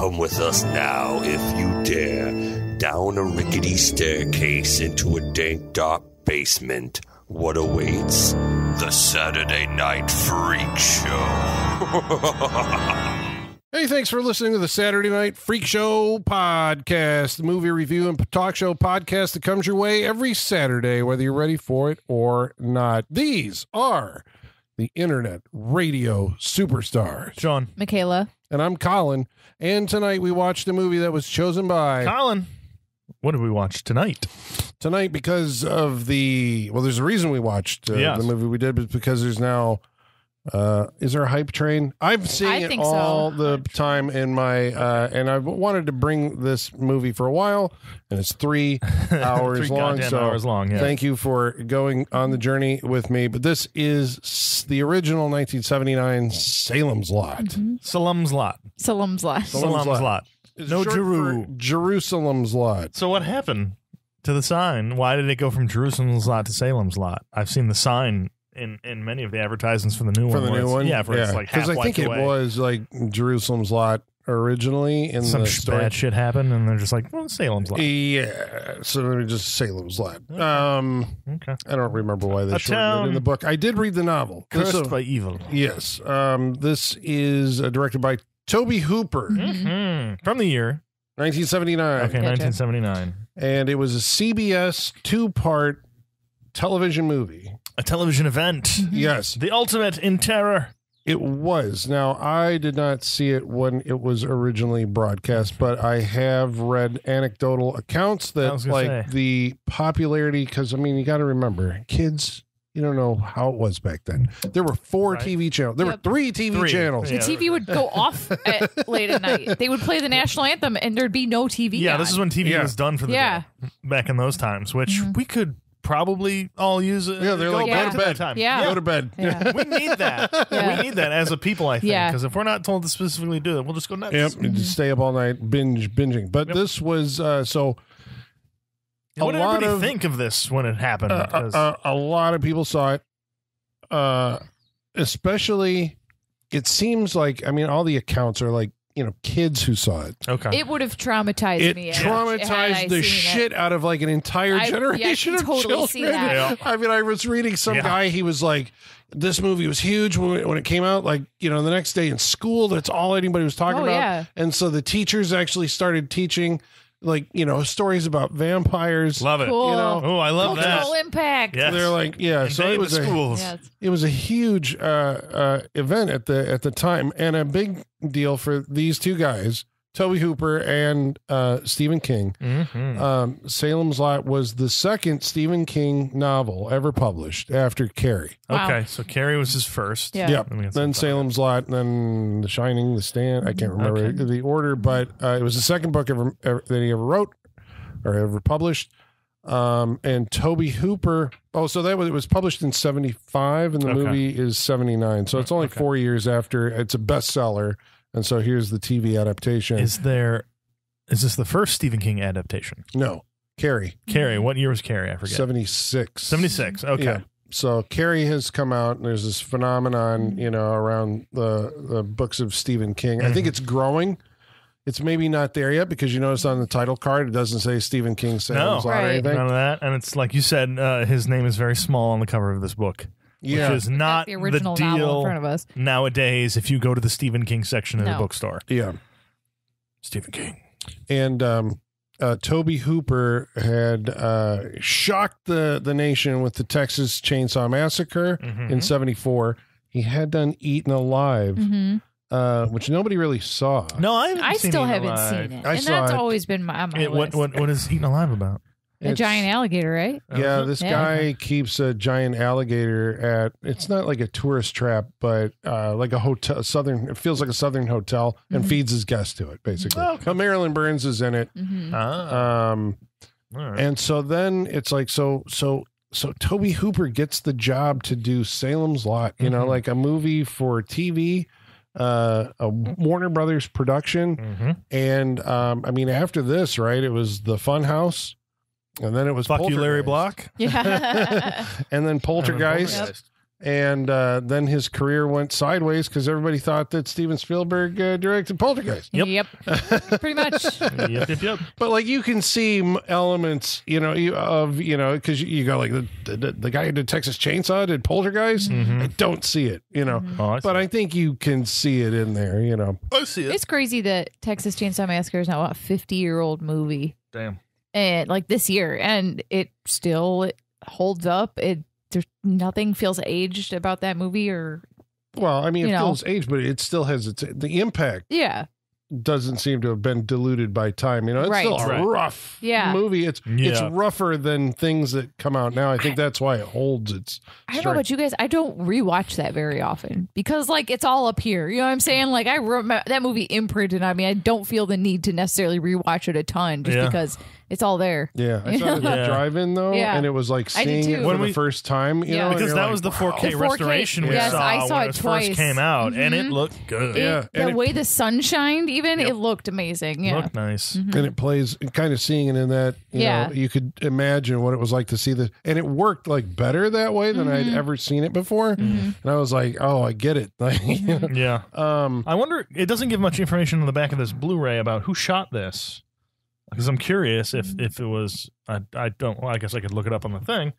Come with us now, if you dare, down a rickety staircase into a dank, dark basement. What awaits? The Saturday Night Freak Show. Hey, thanks for listening to the Saturday Night Freak Show podcast, the movie review and talk show podcast that comes your way every Saturday, whether you're ready for it or not. These are the internet radio superstars. Sean. Michaela. And I'm Colin. And tonight we watched a movie that was chosen by Colin. What did we watch tonight? tonight because of the well. There's a reason we watched uh, Yes. the movie we did, but because there's now. Uh, is there a hype train? I'm seeing I it think so. all the time in my, uh, and I've wanted to bring this movie for a while, and it's three hours Three long. So hours long. Yeah. thank you for going on the journey with me. But this is the original 1979 Salem's Lot. Mm-hmm. Salam's lot. Salem's lot. Salem's Salam's Lot. lot. It's No Jeru. Jerusalem's Lot. So what happened to the sign? Why did it go from Jerusalem's lot to Salem's lot? I've seen the sign in, in many of the advertisements for the new for one. the new one. Yeah, for it's like half I think it away. was like Jerusalem's lot originally in Some the sh- story. bad shit happened, and they're just like, well, Salem's lot. Yeah, so let me just Salem's lot. Um, Okay. I don't remember why they A shortened it in the book. I did read the novel. Cursed is- by evil. yes, um, this is uh, directed by Tobe Hooper, hmm From the year. 1979, Okay, Gotcha. 1979. and it was a CBS two-part television movie. A television event. Mm-hmm. Yes, The ultimate in terror. It was. Now, I did not see it when it was originally broadcast, but I have read anecdotal accounts that, like, say. the popularity, because, I mean, you got to remember, kids, you don't know how it was back then. There were four Right. TV channels. There Yep. were three TV Three. channels. The TV would go off at, late at night. They would play the national anthem, and there'd be no TV. Yeah, on. this is when TV Yeah. was done for the Yeah. day back in those times, which mm-hmm. we could probably all use. it. Yeah, they're go like, go back to bed. time. Yeah. Go to bed. Yeah. we need that. Yeah. We need that as a people, I think. Yeah. Because if we're not told to specifically do it, we'll just go nuts. Yep, and just stay up all night, binge, binging. But Yep. this was uh, so And what a did lot everybody of- think of this when it happened? uh, 'Cause- uh, a lot of people saw it uh especially it seems like i mean all the accounts are like you know kids who saw it okay. It would have traumatized it me. had- traumatized had the seen it. shit out of like an entire I- yeah, I generation can of totally children see that. Yeah. i mean i was reading some Yeah. guy he was like this movie was huge when it, when it came out like you know the next day in school that's all anybody was talking Oh, about yeah. and so the teachers actually started teaching like you know stories about vampires love it. Cool. you know, Oh, I love Cultural that. impact. Yes. they're like yeah so it was the a. Yes. it was a huge uh, uh, event at the at the time and a big deal for these two guys, Tobe Hooper and uh, Stephen King. Mhm. Um, Salem's Lot was the second Stephen King novel ever published after Carrie. Wow. Okay, so Carrie was his first. Yeah. Yep. Let Then some- Salem's Lot, and then The Shining, The Stand. I can't remember Okay. the order, but uh, it was the second book ever, ever that he ever wrote or ever published. Um, and Tobe Hooper. Oh, so that was it was published in seventy five, and the Okay. movie is seventy nine. So it's only Okay. four years after. It's a bestseller, and so here's the TV adaptation. Is there? Is this the first Stephen King adaptation? no, Carrie, Carrie. What year was Carrie? I forget. seventy six. Seventy six. Okay. Yeah. So Carrie has come out, and there's this phenomenon, you know, around the the books of Stephen King. I think Mhm. it's growing. It's maybe not there yet because you notice on the title card it doesn't say Stephen King Salem's Lot or anything. None of that, and it's like you said, uh, his name is very small on the cover of this book, Yeah, which is not the original the novel in deal front of us. nowadays. If you go to the Stephen King section in a No. bookstore, yeah. Stephen King. And um, uh, Tobe Hooper had uh, shocked the the nation with the Texas Chainsaw Massacre Mhm. in '74. He had done Eaten Alive, hmm uh, which nobody really saw. No, I haven't I seen still Eaten haven't Alive. seen it, I and saw that's it. always been my, on my It- what what what is Eaten Alive about? A giant alligator, right? Yeah, Uh-huh. this Yeah. guy keeps a giant alligator at. It's not like a tourist trap, but uh, like a hotel, a southern. It feels like a southern hotel, and Mhm. feeds his guests to it, basically. Oh, okay. But Marilyn Burns is in it, hmm Ah, um, all right. and so then it's like so so so Tobe Hooper gets the job to do Salem's Lot. You know, Mhm. like a movie for TV. Uh, a Warner Brothers production, Mhm. and um, I mean, after this, right? It was the Fun House, and then it was Fuck you, Larry Block. Yeah. and then Poltergeist, Yep. and uh, then his career went sideways because everybody thought that Steven Spielberg uh, directed Poltergeist. Yep. Pretty much. yep, yep, yep. But like you can see elements, you know, you, of you know, because you got like the, the the guy who did Texas Chainsaw did Poltergeist. I don't see it, you know, Oh, I see. but I think you can see it in there, you know. I see it. It's crazy that Texas Chainsaw Massacre is now a 50 year old movie, Damn. And like this year, and it still holds up. It there's nothing feels aged about that movie, or Well, I mean, it know. feels aged, but it still has its the impact yeah, doesn't seem to have been diluted by time. You know, it's Right. still a Right. rough Yeah. movie. It's it's rougher than things that come out now. I think that's why it holds its. I don't know strength. about you guys. I don't rewatch that very often because like it's all up here. You know what I'm saying? Like I remember that movie imprinted on me. I don't feel the need to necessarily rewatch it a ton just Yeah. because it's all there. Yeah, I saw it at the Yeah. drive-in though, Yeah. and it was like I did seeing it too. for When the we- first time. You Yeah. know, and Because you're that like, was the 4K The 4K, restoration we yes, saw I saw when it it first twice. Mm-hmm. came out, and it looked good. It- Yeah, and the it- way the sun shined, even it looked amazing. Yeah, Looked nice. and it plays kind of seeing it in that you Yeah. know you could imagine what it was like to see this and it worked like better that way than Mm-hmm. i'd ever seen it before and i was like oh i get it like you know, Yeah. um I wonder. It doesn't give much information on the back of this Blu-ray about who shot this. Because I'm curious if if it was. I, I don't. Well, I guess I could look it up on the thing.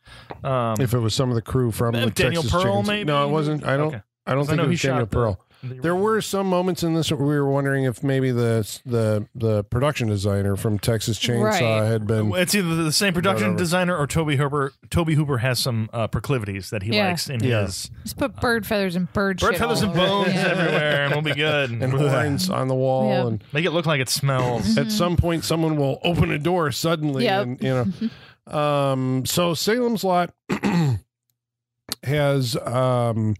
Um, if it was some of the crew from the Daniel Texas Pearl, maybe? no it wasn't i don't Okay. i don't think know it was daniel pearl there were some moments in this where we were wondering if maybe the the the production designer from Texas Chainsaw Right. had been It's either the same production Whatever. designer or Tobe Hooper. Tobe Hooper has some uh, proclivities that he Yeah. likes in Yeah. his just put bird feathers and bird bird shit feathers all and over it. bones Yeah. everywhere, and we'll be good. and horns on the wall Yeah. and Make it look like it smells. at some point someone will open a door suddenly Yep. and you know um so salem's lot has um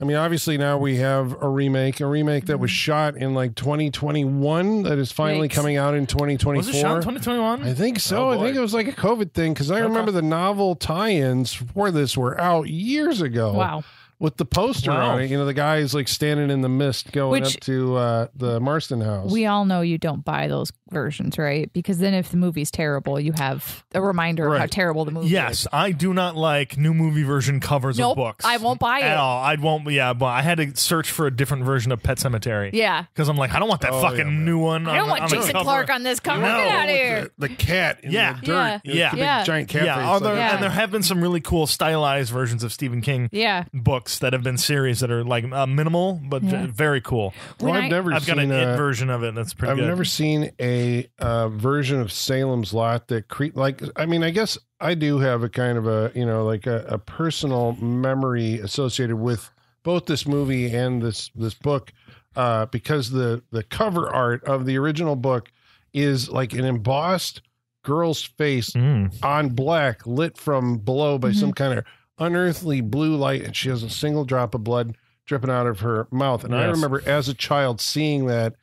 i mean obviously now we have a remake a remake that was mm-hmm. shot in like 2021 that is finally Yikes. coming out in 2024 Was it shot in 2021? I think so. Oh, I boy. think it was like a COVID thing because I Okay. remember the novel tie-ins for this were out years ago. Wow. With the poster Wow. on it, you know, the guy's like standing in the mist going Which- up to uh, the Marston house. We all know you don't buy those versions, right? Because then if the movie's terrible, you have a reminder of how terrible the movie is. Yes, I do not like new movie version covers Nope, of books. I won't buy at it. all. I won't. Yeah, but I had to search for a different version of Pet Sematary. Yeah. because I'm like, I don't want that Oh, fucking yeah, new one. I don't the- want on Jason cover. Clarke on this cover. No. Get out of With here. The, the cat in Yeah. the dirt. Yeah. Yeah. The big Yeah. giant cat Yeah, face. although, like- Yeah. and there have been some really cool stylized versions of Stephen King Yeah. books that have been series that are like uh, minimal but v- Yeah. very cool. Well, I've never I've got an a- it version of it that's pretty I've good. never seen a uh, version of Salem's Lot that cre- like I mean I guess I do have a kind of a you know like a, a personal memory associated with both this movie and this this book uh, because the the cover art of the original book is like an embossed girl's face Mm. on black lit from below by some kind of unearthly blue light and she has a single drop of blood dripping out of her mouth. And i remember as a child seeing that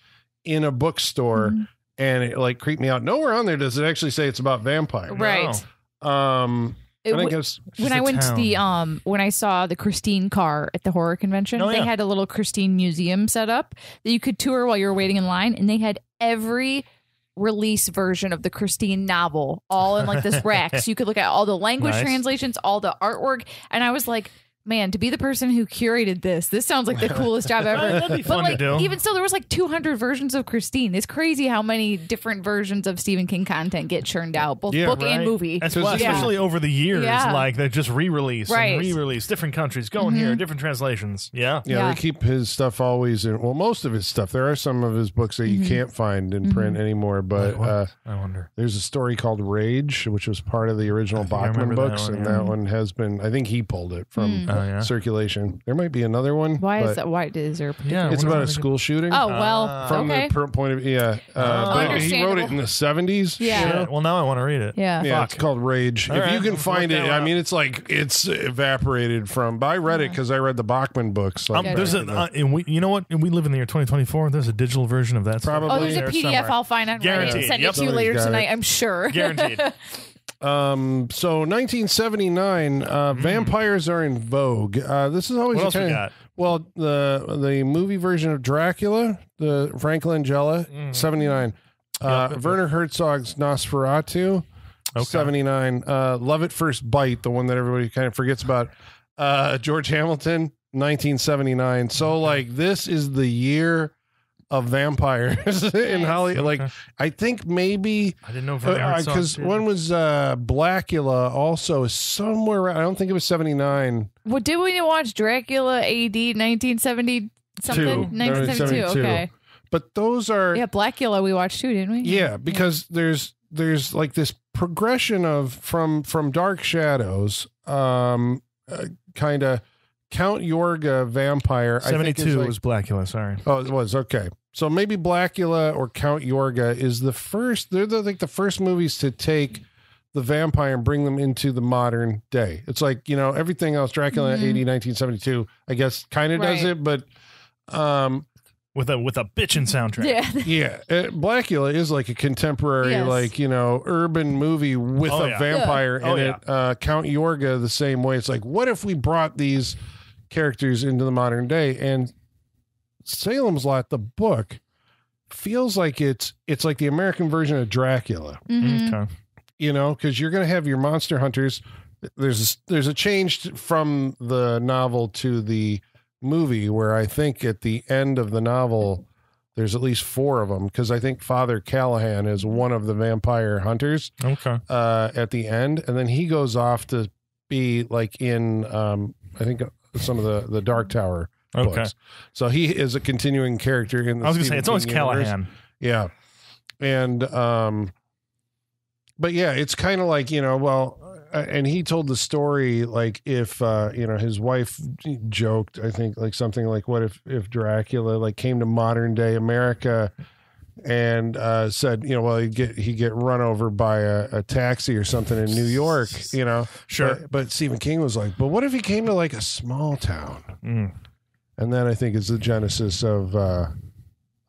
in a bookstore Mhm. and it like creeped me out. Nowhere on there does it actually say it's about vampire Right. um It and i w- guess Just when I went to the um when I saw the Christine car at the horror convention, Oh, they had a little Christine museum set up that you could tour while you were waiting in line, and they had every release version of the Christine novel all in like this rack. so you could look at all the language Nice. translations, all the artwork, and I was like. Man, to be the person who curated this, this sounds like the coolest job ever. That'd be but fun to like, do. even still, there was like 200 versions of Christine. It's crazy how many different versions of Stephen King content get churned out, both Yeah, book and movie. As- Because- well, Yeah. especially over the years, Yeah. like they're just re-release Right. and re-release different countries, going here, mm-hmm. different translations. Yeah, yeah, Yeah. they keep his stuff always in well most of his stuff there are some of his books that you mm-hmm. can't find in mm-hmm. print anymore but Like uh I wonder. There's a story called Rage, which was part of the original I think I Bachman remember that books, one, and yeah. that one has been. I think he pulled it from mm. Oh yeah, circulation. There might be another one. Why is that? Why is there? a yeah. It's what about am a I school shooting. Oh well, Ah. from okay. the per- point of yeah, uh, Oh. but he wrote it in the seventies. Yeah. thinking? Shit. Well, now I want to read it. yeah. Yeah, Fuck. it's called Rage. All if right, you can let's find look it, that I one mean, it's like it's evaporated from. But I read it because I read the Bachman books. Like, Um, Yeah. there's a, uh, and we, you know what? We live in the year 2024. There's a digital version of that. stuff Probably Oh, there's a there PDF somewhere. I'll find on Reddit Guaranteed. and send Yep. it to you Somebody's later got tonight. I'm sure. Guaranteed. Um, so 1979, uh, vampires are in vogue. Uh, this is always. What else we kinda- got? Well, the the movie version of Dracula, the Frank Langella, Mm. 79. Uh, Yep. Werner Herzog's Nosferatu, Okay. 79. Uh, Love at First Bite, the one that everybody kind of forgets about. uh, George Hamilton, 1979. So like this is the year of vampires in Nice. Hollywood. Like I think maybe I didn't know if I because when was uh Blackula also somewhere around, I don't think it was 79 What did we watch? Dracula AD 1970 something? Two. 1972. 1972. Okay. but those are Yeah, Blackula we watched too, didn't we? yeah because there's there's like this progression of from from dark shadows um uh, kind of count yorga vampire I think is 72 like- was Blackula. Sorry. oh it was okay so maybe blackula or count yorga is the first they're the, like the first movies to take the vampire and bring them into the modern day it's like you know everything else dracula Mhm. AD 1972 i guess kind of does it but um With a with a bitchin' soundtrack. Yeah. yeah, uh, Blackula is like a contemporary, Yes. like you know, urban movie with Oh, a yeah. vampire Yeah. Oh, in yeah. it. Uh, Count Yorga the same way. It's like, what if we brought these characters into the modern day? And Salem's Lot, the book, feels like it's it's like the American version of Dracula. Mhm. Okay. You know, because you're going to have your monster hunters. There's there's a change from the novel to the movie where I think at the end of the novel there's at least four of them because I think Father Callahan is one of the vampire hunters Okay. uh, at the end, and then he goes off to be like in um, I think some of the the Dark Tower Okay. books. So he is a continuing character in the. I was gonna say Stephen it's always King universe. Callahan. Yeah. And um but yeah, it's kind of like, you know, well uh, and he told the story like if uh you know his wife joked I think like something like what if if Dracula like came to modern day America and uh said you know well he get he get run over by a, a taxi or something in New York you know Sure. but, but Stephen King was like but what if he came to like a small town Mm. And that I think is the genesis of uh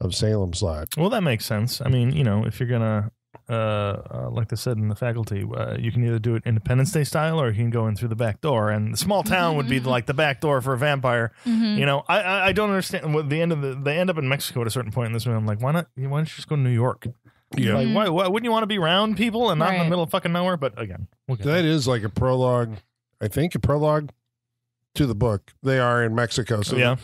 of Salem's Lot Well, that makes sense. I mean, you know, if you're gonna, uh, uh, like they said in the faculty, uh, you can either do it Independence Day style or you can go in through the back door. And the small town would be like the back door for a vampire. Mhm. You know, I I, I don't understand. What the end of the they end up in Mexico at a certain point in this movie. I'm like, why not? Why don't you just go to New York? Yeah. Like, why, why wouldn't you want to be around people and not in the middle of fucking nowhere? But again, we'll That there. is like a prologue, I think a prologue to the book. They are in Mexico, so yeah.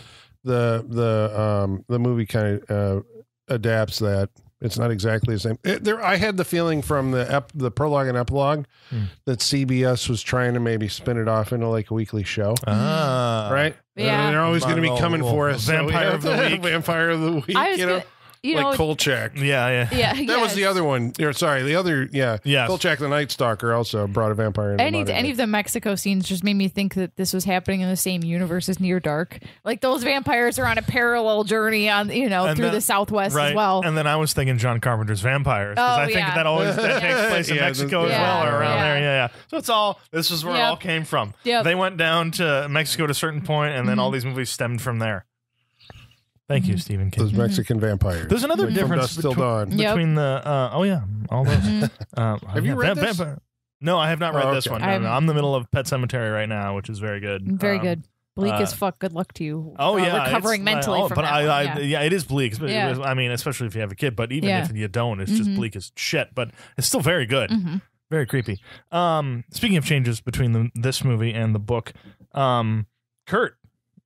the the um the movie kind of uh, adapts that. It's not exactly the same. It, there, I had the feeling from the ep, the prologue and epilogue Hmm. that CBS was trying to maybe spin it off into like a weekly show, Ah, right? Yeah. And they're always going to be coming for us. So we Vampire have of the Week. Vampire of the week. I was you know, gonna, you know, like Kolchak. Yeah, yeah. yeah, That was the other one. Or, sorry, the other. Yeah, yeah. Kolchak the Night Stalker also brought a vampire. Into Any modern any of the Mexico scenes just made me think that this was happening in the same universe as Near Dark. Like those vampires are on a parallel journey on you know And through then- the Southwest right. as well. And then I was thinking John Carpenter's Vampires because Oh, I think yeah. that always that takes place in Yeah, Mexico as the- well or around yeah. there. Yeah, yeah. So it's all this is where it all came from. Yep. They went down to Mexico to a certain point, and then Mm-hmm. all these movies stemmed from there. Thank you, Stephen King. those Mexican vampires. There's another Like, difference From dusk till between- dawn. Yep. Between the uh, oh yeah, all those. Um, Have you read Va- this? Vamp- no, I have not read Oh, this okay. one. No, no, I'm- I'm in the middle of Pet Sematary right now, which is very good. Very Um, good. Bleak uh, as fuck. Good luck to you. Oh uh, yeah, recovering it's- mentally oh, from but that I, one, I, yeah. yeah. it is bleak. But Yeah. I mean, especially if you have a kid. But even Yeah. if you don't, it's just Mhm. bleak as shit. But it's still very good. Mhm. Very creepy. Um, speaking of changes between the, this movie and the book, um, Kurt.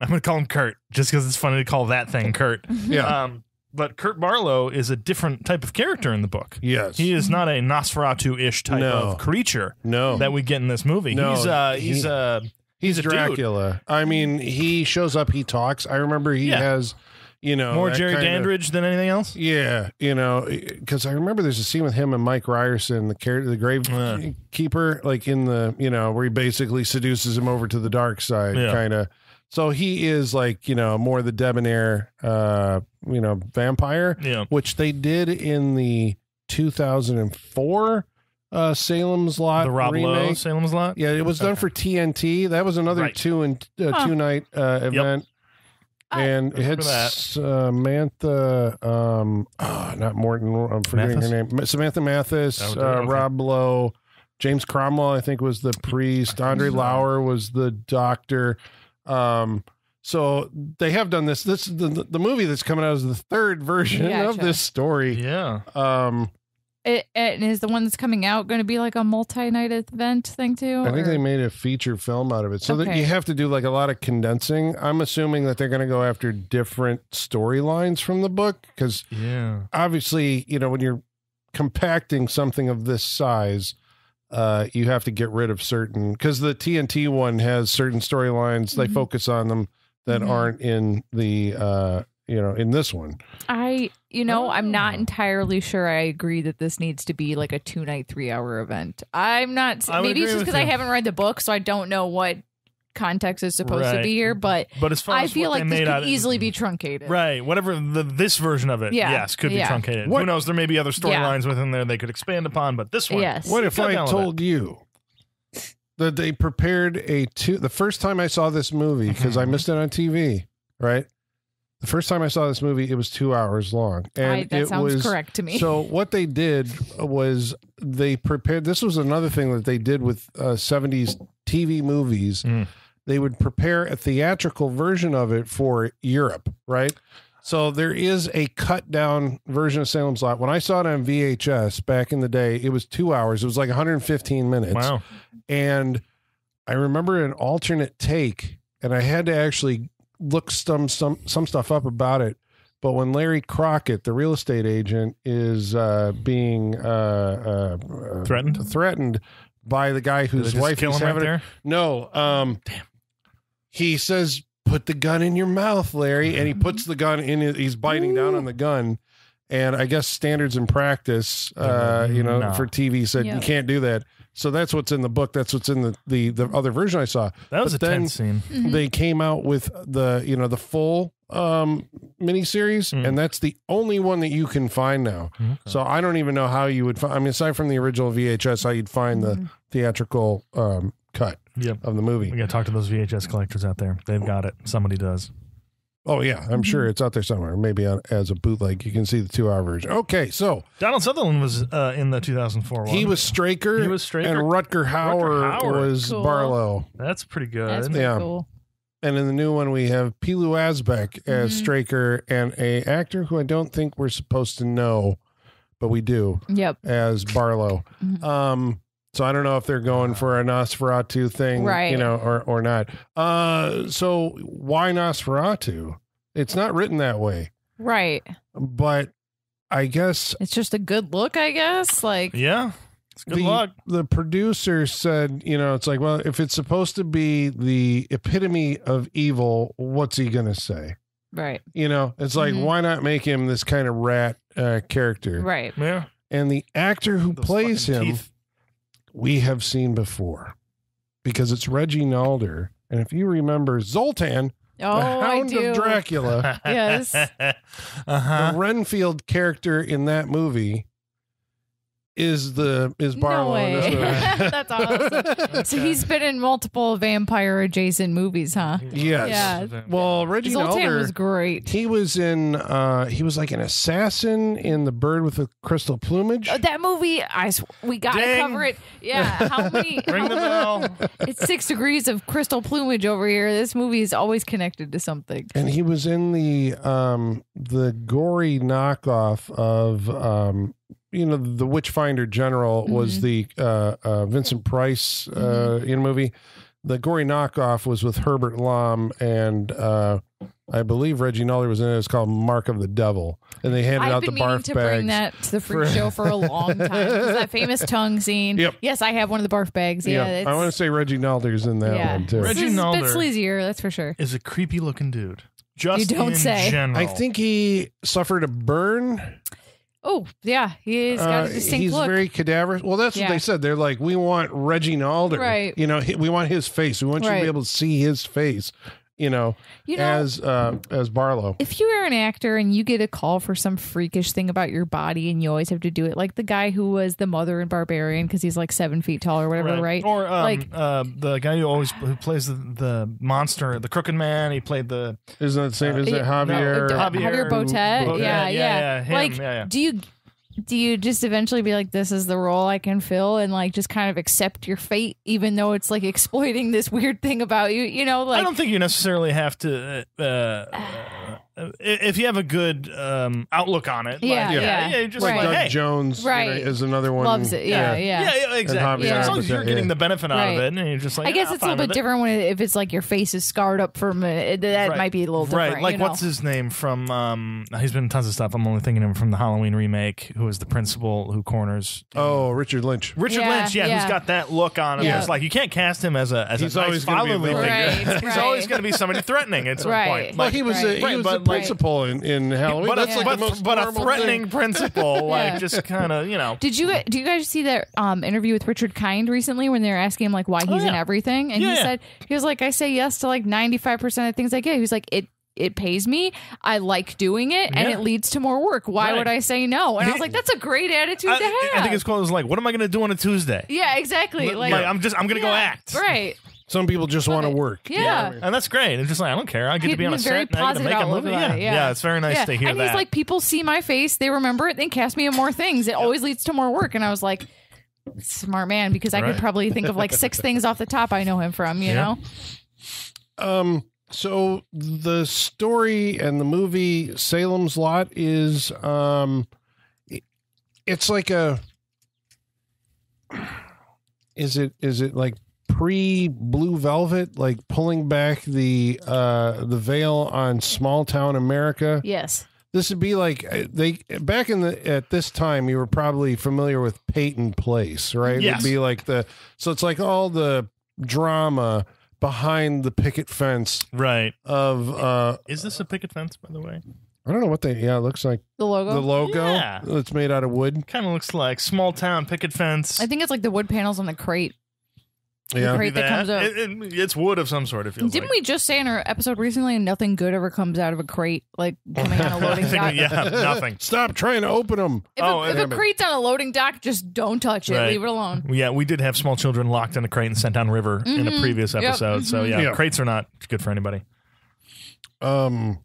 I'm going to call him Kurt just because it's funny to call that thing Kurt. Yeah. Um, but Kurt Barlow is a different type of character in the book. yes. He is not a Nosferatu-ish type No. of creature no. that we get in this movie. No, he's uh, he- he's uh, He's a dude. Dracula. I mean, he shows up. He talks. I remember he Yeah. has, you know, more Jerry kind of- Dandridge than anything else. yeah, you know, because I remember there's a scene with him and Mike Ryerson, the care, the grave Yeah. keeper, like in the, you know, where he basically seduces him over to the dark side, Yeah. kind of. So he is like, you know, more of the debonair, uh, you know, vampire, Yeah. which they did in the 2004 uh, Salem's Lot The Rob Lowe. Salem's Lot. Yeah, it was done for TNT. That was another Right. two and uh, Huh. two night uh, event, Oh. and it had Samantha, um, ah, not Morton. I'm forgetting Mathis? her name. Samantha Mathis, Oh, uh, okay. Rob Lowe, James Cromwell. I think was the priest. Andre so. Lauer was the doctor. Um, so they have done this. This the the movie that's coming out is the third version of Gotcha. this story. Yeah. Um, It, and is the one that's coming out going to be like a multi-night event thing too? I think or- they made a feature film out of it. So that you have to do like a lot of condensing. I'm assuming that they're going to go after different storylines from the book because Yeah. obviously, you know, when you're compacting something of this size, uh, you have to get rid of certain because the TNT one has certain storylines. They Mhm. focus on them that Mhm. aren't in the, uh, you know, in this one. I, you know, I'm not Oh. entirely sure. I agree that this needs to be like a two night, three hour event. I'm not. I maybe it's just because I haven't read the book, so I don't know what context is supposed to be here. But But as far as I as feel like this could out easily be truncated. Right, whatever the this version of it, Yeah, yes, could be truncated. What- Who knows? There may be other storylines within there they could expand upon, but this one, Yes. What if I told you that they prepared a two? The first time I saw this movie, because I Mhm. missed it on TV, right? The first time I saw this movie, it was two hours long, and I, that it sounds was correct to me. So what they did was they prepared. This was another thing that they did with uh, '70s TV movies. Mm. They would prepare a theatrical version of it for Europe, right? So there is a cut down version of Salem's Lot. When I saw it on VHS back in the day, it was two hours. It was like 115 minutes wow, and I remember an alternate take, and I had to actually look some some some stuff up about it. But when Larry Crockett, the real estate agent, is uh, being uh, uh, uh, Threatened? threatened by the guy whose wife he's him right there. no, um, Damn. He says, "Put the gun in your mouth, Larry," and he puts the gun in. His, he's biting down on the gun. And I guess standards and practice, uh, you know, No. for TV said you can't do that. So that's what's in the book. That's what's in the the, the other version I saw. That was But a then- tense scene. Mhm. They came out with the you know the full um miniseries, Mm. and that's the only one that you can find now. Okay. So I don't even know how you would find. I mean, aside from the original VHS, how you'd find the Mhm. theatrical um, cut Yep. of the movie. We got to talk to those VHS collectors out there. They've got it. Somebody does. Oh yeah, I'm sure it's out there somewhere. Maybe on, as a bootleg, you can see the two hour version. Okay, so Donald Sutherland was uh, in the 2004 one. he was Straker. He was Straker. and Rutger Hauer, Hauer. was Cool. Barlow. That's pretty good. That's pretty Yeah. cool. And in the new one, we have Pilou Asbæk as Mhm. Straker and a actor who I don't think we're supposed to know, but we do Yep. as Barlow. Mhm. Um, so I don't know if they're going for a Nosferatu thing, you know, or or not. Uh, so why Nosferatu? It's not written that way, Right. but I guess It's just a good look, I guess. Like, yeah. It's good the, luck. The producer said, you know, it's like, well, if it's supposed to be the epitome of evil, what's he going to say? right. You know, it's like, Mhm. why not make him this kind of rat uh, character? Right. Yeah. And the actor who Those plays him, teeth. We have seen before because it's Reggie Nalder. And if you remember Zoltan, Oh, the I Hound do. of Dracula, Yes. uh-huh. the Renfield character in that movie is the is No Barlow in this way. That's awesome. So he's been in multiple vampire adjacent movies, huh? Yes. Yeah. Well, Reggie Zoltan Nalder, was great. he was in. uh He was like an assassin in the Bird with the Crystal Plumage. Uh, that movie, I sw- we got to cover it. Yeah, how many? Ring the bell. it's six degrees of crystal plumage over here. This movie is always connected to something. and he was in the um the gory knockoff of um you know the Witchfinder General was the uh, uh Vincent Price uh in a movie. The gory knockoff was with Herbert Lom and uh I believe Reggie Nalder was in it. It's called Mark of the Devil, and they handed I've out the been meaning barf to bags. bring that to the freak show for a long time. that famous tongue scene. Yep. Yes, I have one of the barf bags. Yeah, Yeah, I want to say Reggie Nalder's in that yeah. one too. Reggie This is a bit sleazier, that's for sure. Is a creepy looking dude. Just You don't in say. general. I think he suffered a burn. Oh, yeah, he's got Uh, a distinct he's look. very cadaverous. Well, that's what they said. They're like, we want Reggie Nalder. Right. You know, we want his face. We want you to be able to see his face. You know, you know, as uh, as Barlow. if you are an actor and you get a call for some freakish thing about your body and you always have to do it, like the guy who was the mother in Barbarian because he's like seven feet tall or whatever, right? Or um, Like- uh, the guy who always who plays the, the monster, the crooked man. He played the Isn't that the same? Is it Yeah, Javier? Uh, Javier Javier Botet. Botet. Yeah, Yeah, yeah. yeah, him, like, yeah, yeah. do you do you just eventually be like, this is the role I can fill, and like just kind of accept your fate, even though it's like exploiting this weird thing about you? You know, like I don't think you necessarily have to uh, uh, if you have a good um, outlook on it, Yeah, like, yeah. yeah, just like Right. like, Doug hey, Jones you know, Right. is another one. Loves it. Yeah, yeah. yeah, yeah, exactly. Javier As long as you're getting yeah. the benefit out of it, and you're just like, I guess "Ah, it's a little bit it." different when it, if it's like your face is scarred up from it. That Right. might be a little different. Right, like you know? what's his name from? Um, he's been in tons of stuff. I'm only thinking of him from the Halloween remake. Who is the principal who corners? Oh, Richard Lynch. Richard Yeah, Lynch, yeah, yeah. who's got that look on him. Yeah. It's like you can't cast him as a as He's a nice always gonna be a fatherly figure. He's always going to be somebody threatening at some point. Well, Like, he was Right. a, Right, he was but, the like- principal in, in Halloween. but, That's a, like but, the most but a threatening thing. principal, like Yeah. just kind of you know. Did you do you guys see that um, interview with Richard Kind recently when they were asking him like why he's Oh, in everything and Yeah, he said he was like I say yes to like ninety five percent of things I get. He was like it it pays me. I like doing it and Yeah. it leads to more work. Why Right. would I say no? And I was like that's a great attitude I, to have. I think it's called. It's like, what am I going to do on a Tuesday? yeah, exactly. Like, Like, I'm just I'm going to go act. Right. Some people just want to it. work. Yeah. and that's great. It's just like I don't care. I get He- to be on a he's very set. and I get to positive make a outlook movie. about Yeah. it, yeah. it's very nice yeah. to hear and that. he's like, people see my face, they remember it, they cast me in more things. It always leads to more work. And I was like, smart man, because I Right. could probably think of like six things off the top I know him from, you Yeah. know? Um, so the story and the movie Salem's Lot is um, it- it's like a. Is it is it like pre Blue Velvet, like pulling back the uh the veil on small town America? Yes. This would be like uh, they back in the at this time you were probably familiar with Peyton Place, right? Yes. It'd be like the so it's like all the drama behind the picket fence right. of uh Is this a picket fence, by the way? I don't know what they yeah, it looks like The logo. the logo Yeah. that's made out of wood. Kind of looks like small town picket fence. I think it's like the wood panels on the crate. Yeah. crate that comes out. It- it- it's wood of some sort. It feels Didn't like. we just say in our episode recently nothing good ever comes out of a crate, like coming on a loading dock? yeah, nothing. Stop trying to open them. If, Oh, a, if a crate's on a loading dock, just don't touch it. Right. Leave it alone. Yeah, we did have small children locked in a crate and sent down river in a Mhm. previous Yep. episode. So yeah, Yeah. crates are not good for anybody. Um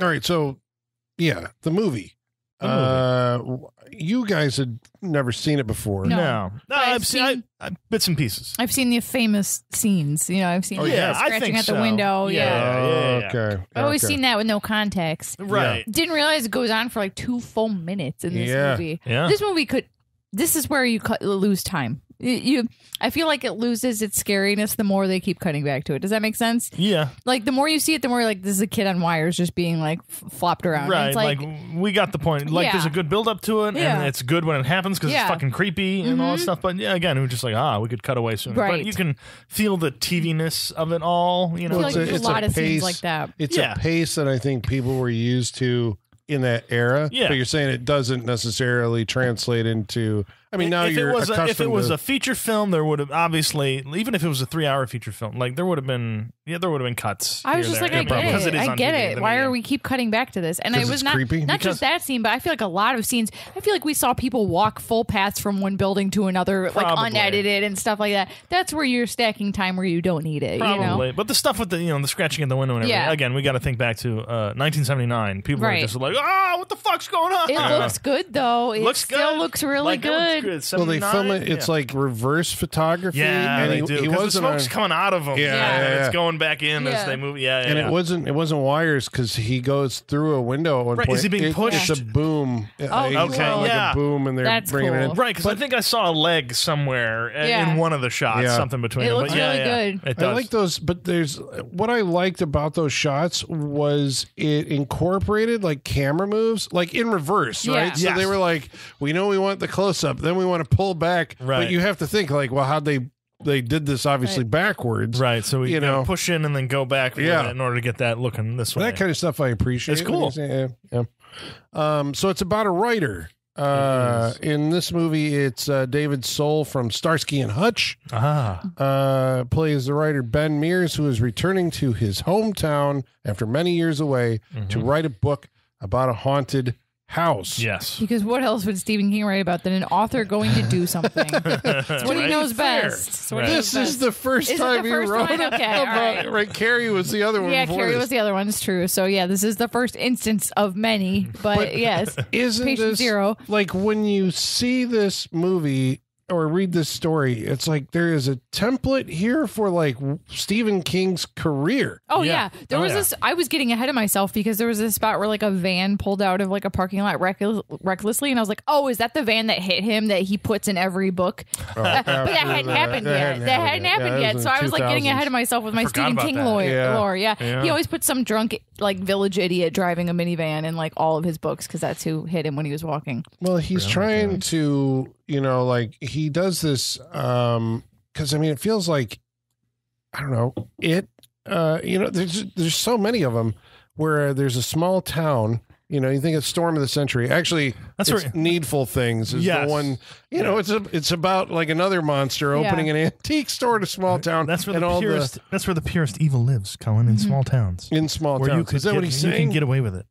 All right, so yeah, the movie. The Uh you guys had never seen it before. No. No, no, I've I've seen, seen- I, I, bits and pieces. I've seen the famous scenes. You know, I've seen Oh, the yeah, I scratching think at the so. window. Yeah. Yeah. Oh, yeah, yeah. okay. I've always okay. seen that with no context. Right. Didn't realize it goes on for like two full minutes in this Yeah. movie. Yeah. This movie could. This is where you cut, lose time. You, you, I feel like it loses its scariness the more they keep cutting back to it. Does that make sense? Yeah. Like the more you see it, the more you're like this is a kid on wires just being like flopped around. Right. It's Like, like, we got the point. Like Yeah. there's a good build up to it, Yeah. and it's good when it happens because Yeah. it's fucking creepy and all that stuff. But yeah, again, we're just like, ah, we could cut away sooner. Right. But you can feel the TV-ness of it all. You know, feel it's like a- it's a a lot of pace. scenes like that. It's Yeah. a pace that I think people were used to in that era. Yeah. But you're saying it doesn't necessarily translate into. I mean, now if you're it was a, if it was to, a feature film, there would have obviously even if it was a three hour feature film, like there would have been yeah, there would have been cuts. I was just or like, there. I Yeah, get because it. is I get TV, it. the Why are we keep cutting back to this? And it 'Cause was not creepy? not Because- just that scene, but I feel like a lot of scenes. I feel like we saw people walk full paths from one building to another, Probably. like unedited and stuff like that. That's where you're stacking time where you don't need it. Probably, You know? but the stuff with the you know the scratching at the window and everything. Yeah. Again, we got to think back to uh, 1979. People Right. are just like, ah, what the fuck's going on? It looks good though. It looks still good. looks really Like, it looks good. well, they film it. It's Yeah. like reverse photography. yeah, and they he, do. he 'Cause the wasn't. smoke's on- coming out of them. Yeah, yeah, and yeah. it's going back in Yeah. as they move. Yeah, yeah. and yeah. it wasn't. It wasn't wires because he goes through a window at one Right, point. is he being It- pushed? It's a boom. Oh, Like, cool. it's like Yeah. a boom, and they're That's bringing it in. Right, because I think I saw a leg somewhere uh, Yeah. in one of the shots, Yeah. something between It them. looks but yeah, really yeah, good. It does. I like those, but there's what I liked about those shots was it incorporated like camera moves, like in reverse, right? So they were like, we know we want the close up, then we want to pull back, Right. But you have to think like, well, how they they did this obviously backwards, Right, so we You you know. know push in and then go back Yeah. in order to get that looking this way. That kind of stuff I appreciate. It's cool. Yeah, yeah. Um, so it's about a writer. Uh, in this movie, it's uh, David Soul from Starsky and Hutch. ah, uh, plays the writer Ben Mears, who is returning to his hometown after many years away to write a book about a haunted house. yes. Because what else would Stephen King write about than an author going to do something? That's what he knows best. It's what he This knows is best. the first Is it the time he wrote one? Okay, about right. right. Carrie was the other one. Yeah, Carrie this. was the other one. It's true. So yeah, this is the first instance of many. But, But- yes, Isn't patient this zero. like when you see this movie? Or read this story, it's like there is a template here for like Stephen King's career. Oh Yeah. yeah. There Oh, was yeah. this I was getting ahead of myself because there was this spot where like a van pulled out of like a parking lot reck- recklessly and I was like, "Oh, is that the van that hit him that he puts in every book?" Oh, Uh, but that hadn't happened yet. That hadn't happened Yeah, yet. So I was like getting ahead of myself with my forgot Stephen King that. lawyer, Yeah. lore. Yeah. Yeah. He always puts some drunk like village idiot driving a minivan in like all of his books because that's who hit him when he was walking. Well, he's Really? trying Okay. to, you know, like he does this um cuz I mean it feels like I don't know, it uh you know there's there's so many of them where there's a small town, you know, you think it's Storm of the Century. Actually, That's it's where- Needful Things is Yes. the one, you know, it's a, it's about like another monster Yeah. opening an antique store in a small town That's where and the all purest. That's where the purest evil lives, Colin, in small towns, in small where towns. you could is that get, what he's you can get away with it.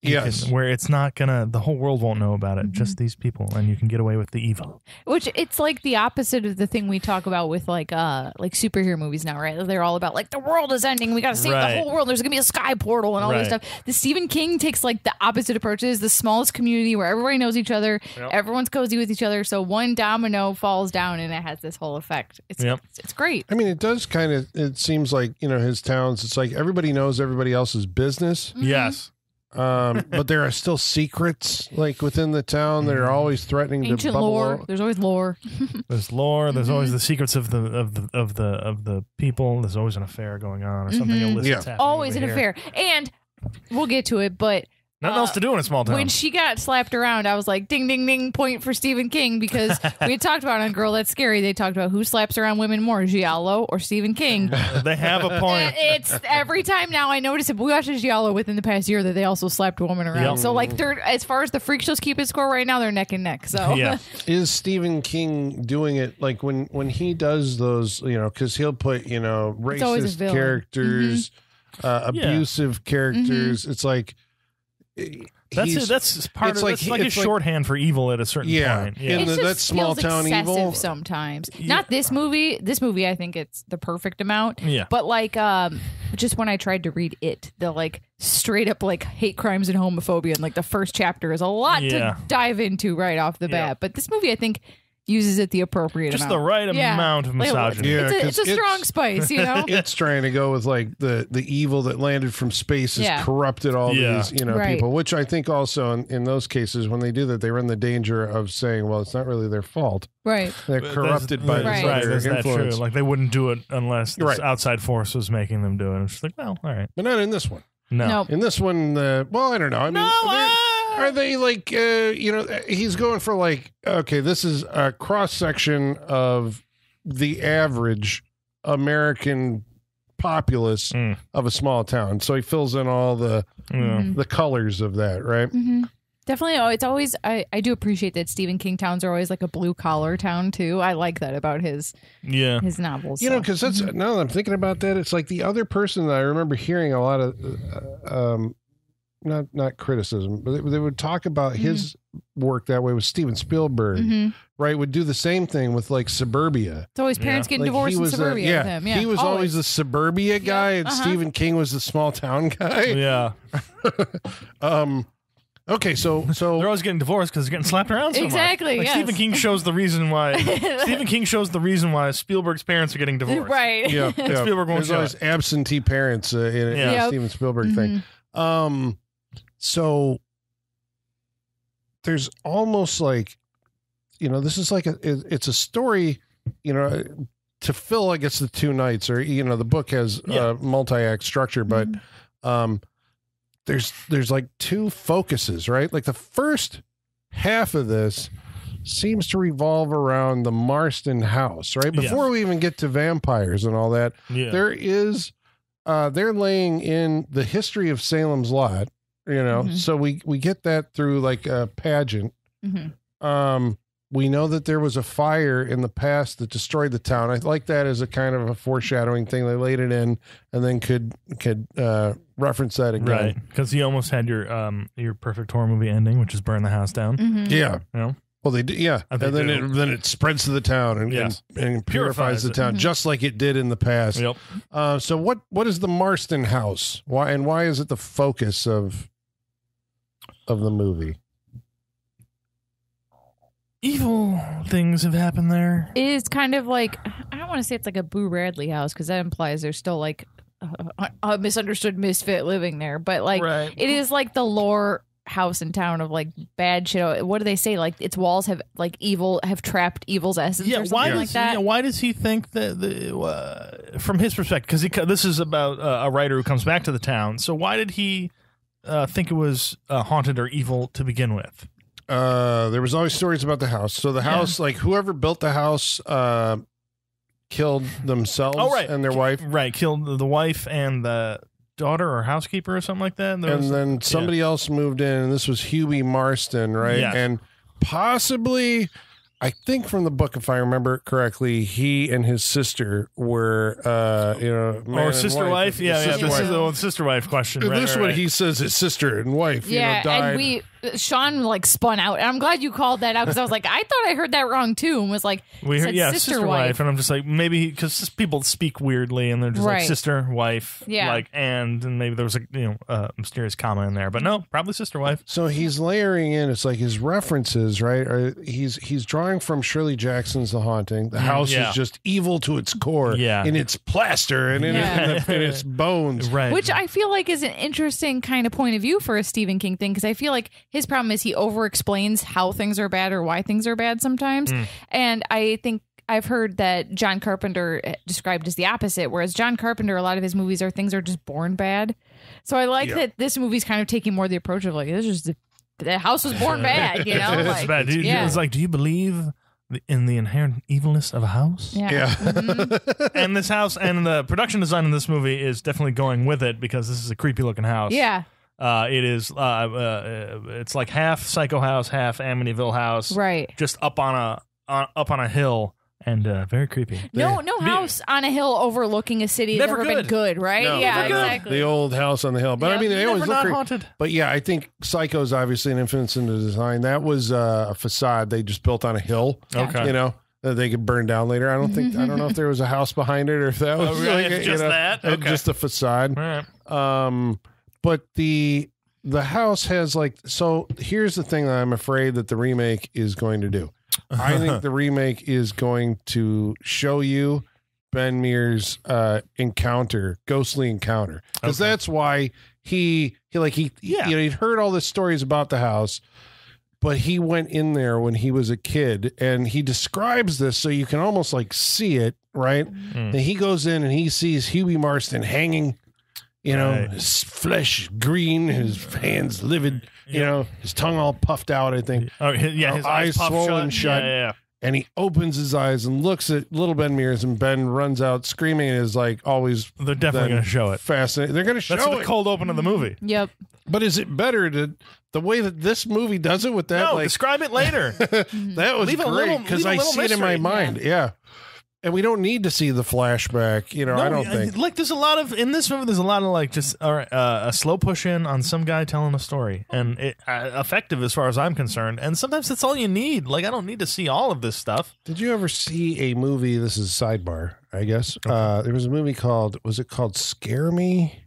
You yes. can- where it's not gonna. The whole world won't know about it. Just these people, and you can get away with the evil. Which it's like the opposite of the thing we talk about with like uh like superhero movies now, right? They're all about like the world is ending, we got to save Right. the whole world. There's gonna be a sky portal and all this stuff. The Stephen King takes like the opposite approaches. The smallest community where everybody knows each other, Yep. everyone's cozy with each other. So one domino falls down and it has this whole effect. It's Yep. it's, it's great. I mean, it does kind of. It seems like you know his towns. It's like everybody knows everybody else's business, Mm-hmm. Yes. Um, but there are still secrets like within the town that are always threatening to Ancient bubble lore. out. There's always lore. There's lore. There's Mm-hmm. always the secrets of the of the of the of the people. There's always an affair going on or something Mhm. illicit's Yeah. happening always over an here. affair. And we'll get to it, but Nothing Uh, else to do in a small town. When she got slapped around, I was like, ding, ding, ding, point for Stephen King because we had talked about on Girl That's Scary. They talked about who slaps around women more, Giallo or Stephen King. they have a point. it's every time now I notice it. We watched a Giallo within the past year that they also slapped a woman around. Yep. So, like, they're as far as the freak shows keep his score right now, they're neck and neck. So, yeah. Is Stephen King doing it like when when he does those? You know, because he'll put you know It's always a racist villain. characters, uh, Yeah. abusive characters. It's like. That's he's- it. That's part it's of like- that's like a like- shorthand for evil at a certain Yeah. point. In Yeah. It the- just that small feels town excessive evil. sometimes. Yeah. Not this movie. This movie, I think it's the perfect amount. Yeah. But like, um, just when I tried to read it, the like straight up like hate crimes and homophobia, and like the first chapter is a lot Yeah. to dive into right off the Yeah. bat. But this movie, I think, uses it the appropriate Just amount. the right Yeah. amount of Like, misogyny. Yeah, it's, a, 'cause it's a strong it's- spice, you know. it's trying to go with like the the evil that landed from space has Yeah. corrupted all Yeah. these you know Right. people which i think also in, in those cases when they do that they run the danger of saying well it's not really their fault right. they're That's- corrupted by that's- this Right. other That's that influence true. Like they wouldn't do it unless this Right. outside force was making them do it. It's just like, well, all right. but not in this one No. No. in this one uh, well i don't know i mean No, they're-! Are they like uh, you know he's going for like okay this is a cross section of the average american populace Mm. of a small town so he fills in all the Yeah. Mhm. the colors of that right hmm Definitely. Oh, it's always. I, I do appreciate that Stephen King towns are always like a blue collar town too. I like that about his Yeah. his novels. You so. know, because that's now that I'm thinking about that, it's like the other person that I remember hearing a lot of, uh, um, not not criticism, but they, they would talk about his work that way with Steven Spielberg, Mhm. right? Would do the same thing with like Suburbia. It's always parents getting Like divorced he in was, suburbia yeah, with him. Yeah, he was always, the suburbia guy, and uh-huh. Stephen King was the small town guy. Yeah. Um, okay, so so They're always getting divorced because they're getting slapped around so much. Exactly, Like yes. Stephen King shows the reason why. Stephen King shows the reason why Spielberg's parents are getting divorced. right. yeah, yeah. Spielberg won't There's show always absentee parents uh, in, in a Yep. Steven Spielberg thing. Mhm. Um, so there's almost like, you know, this is like a, it, it's a story, you know, to fill, I guess, the two nights, or you know, the book has Yeah. uh, multi-act structure, but Mm-hmm. um, there's there's like two focuses, right? Like the first half of this seems to revolve around the Marston house, right? Yeah. Before we even get to vampires and all that, Yeah. there is uh they're laying in the history of Salem's Lot, you know. Mhm. So we we get that through like a pageant. Mhm. Um we know that there was a fire in the past that destroyed the town. I like that as a kind of a foreshadowing thing. They laid it in and then could could uh reference that again. Right. Because you almost had your um your perfect horror movie ending, which is burn the house down. Mhm. Yeah. You know? Well, they do, yeah, and then do. it then it spreads to the town and, Yes. and, and purifies, Purifies the it. town Mhm. just like it did in the past. Yep. Uh, so what what is the Marston house? Why and why is it the focus of of the movie? evil things have happened there. It is kind of like I don't want to say it's like a Boo Radley house because that implies there's still like a, a misunderstood misfit living there. But like Right. it is like the lore house in town of like bad shit. What do they say? Like its walls have like evil have trapped evil's essence Yeah, or something why like does that. yeah, why does he think that the uh, from his perspective? Because he this is about uh, a writer who comes back to the town. So why did he uh, think it was uh, haunted or evil to begin with? Uh, there was always stories about the house. So the house, like whoever built the house, uh, killed themselves Oh, right. and their wife, Right, killed the wife and the daughter or housekeeper or something like that. There and was- then somebody else moved in, and this was Hubie Marston, right? Yes. And possibly, I think from the book, if I remember correctly, he and his sister were, uh, you know, or sister wife. Yeah, yeah. sister This wife. is the sister wife question. Right, this right, one right. he says his sister and wife, yeah, you know, died. and we Sean like spun out, and I'm glad you called that out because I was like, I thought I heard that wrong too, and was like, We heard, yeah, sister sister, wife. wife. and I'm just like maybe because people speak weirdly, and they're just Right. like sister wife, Yeah. like and and maybe there was a you know uh, mysterious comma in there, but no, probably sister wife. So he's layering in. It's like his references, right? Are he's he's drawing from Shirley Jackson's The Haunting. The house Mm, yeah. is just evil to its core, Yeah. in its plaster and in, Yeah. in, the- in its bones. Right, Which I feel like is an interesting kind of point of view for a Stephen King thing because I feel like his problem is he over explains how things are bad or why things are bad sometimes. Mm. And I think I've heard that John Carpenter eh, described as the opposite, whereas John Carpenter, a lot of his movies are things are just born bad. So I like Yeah. that this movie's kind of taking more the approach of like, this is just the house was born bad, you know? it's Like, bad. Do you- yeah. It's like, do you believe in the inherent evilness of a house? Yeah. Yeah. Mhm. and this house and the production design in this movie is definitely going with it because this is a creepy looking house. Yeah. Uh, it is. Uh, uh, it's like half Psycho House, half Amityville House. Right. Just up on a on, up on a hill and uh, very creepy. No, no Be- house on a hill overlooking a city has Never ever been good. good, right? No, yeah, never good. exactly. The old house on the hill. But I mean, they Never always look not great. haunted. But yeah, I think Psycho's obviously an influence in the design. That was uh, a facade they just built on a hill. Okay. You know. That they could burn down later. I don't think I don't know if there was a house behind it or if that was Oh, really? like, It's you just know, that? uh, Okay. just a facade. All right. Um, but the the house has like so. Here's the thing that I'm afraid that the remake is going to do. I think the remake is going to show you Ben Mears' uh, encounter, ghostly encounter, because Okay. that's why he he like he Yeah. you know he'd heard all the stories about the house. But he went in there when he was a kid, and he describes this so you can almost like see it, right? Mm. And he goes in and he sees Huey Marston hanging, you know, Right. his flesh green, his hands livid, you Yeah. know, his tongue all puffed out, I think. Oh, hi- yeah, his Uh, eyes, eyes swollen shut. Yeah, yeah, And he opens his eyes and looks at little Ben Mears, and Ben runs out screaming. And is like always. They're definitely going to show it. fascinating. They're going to show That's show the it. cold open of the movie. Yep. but is it better to the way that this movie does it with that? no, like describe it later. that was Leave a great because leave a I little see it in my mystery. mind. Yeah. And we don't need to see the flashback. You know, I don't think. Like, there's a lot of in this movie. There's a lot of like just uh, a slow push in on some guy telling a story, and it, uh, effective as far as I'm concerned. And sometimes that's all you need. Like, I don't need to see all of this stuff. Did you ever see a movie? This is a sidebar, I guess. Uh, there was a movie called was it called Scare Me?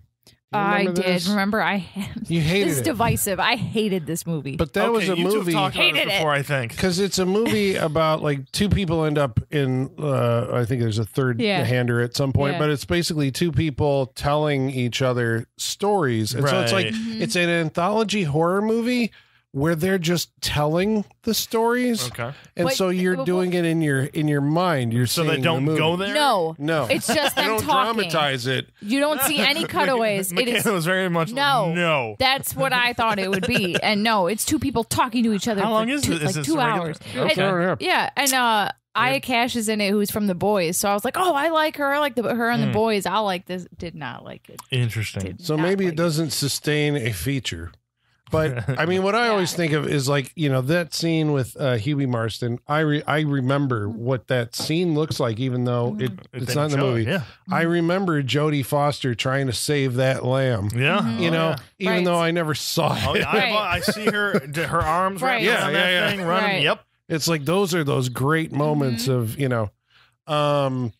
Do you I remember did. this? Remember, I You hated this is it, divisive. I hated this movie. but that was a you two have movie talked about Hated it it. before, I think. because it's a movie about like two people end up in. Uh, I think there's a third Yeah. hander at some point, Yeah. but it's basically two people telling each other stories, and so it's like Right. Mhm. it's an anthology horror movie where they're just telling the stories, Okay, and But- so you're but- doing it in your in your mind. You're so seeing they the don't movie. go there. no, No, it's just they them don't talking. dramatize it. You don't see any cutaways. it McKenna is. was very much No. no. That's what I thought it would be, and no, it's two people talking to each other. How for long is two, it? Is Like this two regular- hours. Okay. And- yeah, and uh, Aya Cash is in it, who's from The Boys. So I was like, oh, I like her. I like the, her and Hmm. The Boys. I like this. Did not like it. Interesting. Did So not maybe like it doesn't sustain a feature. But I mean, what I Yeah. always think of is like you know that scene with uh, Huey Marston. I re- I remember what that scene looks like, even though it, It it's didn't in the show it, movie. Yeah, I remember Jodie Foster trying to save that lamb. yeah. Mhm. You Oh, know, yeah. even Right. though I never saw it. Oh, yeah, I, Right. I see her, her arms Right. wrapped Yeah, around yeah, that yeah. thing, running. Right. Yep. It's like those are those great moments Mm-hmm. of you know, um,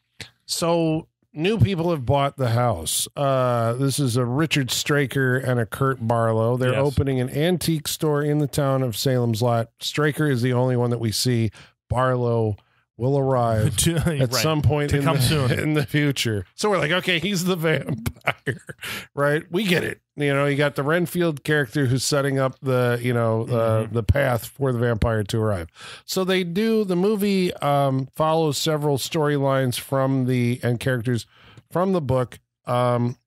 so new people have bought the house. Uh, this is a Richard Straker and a Kurt Barlow. They're Yes. opening an antique store in the town of Salem's Lot. Straker is the only one that we see. Barlow will arrive To- at right. some point in come the, soon. in the future. So we're like, okay, he's the vampire, right? We get it. You know, you got the Renfield character who's setting up the, you know, uh, Mm-hmm. the path for the vampire to arrive. So they do the movie um, follows several storylines from the and characters from the book, um,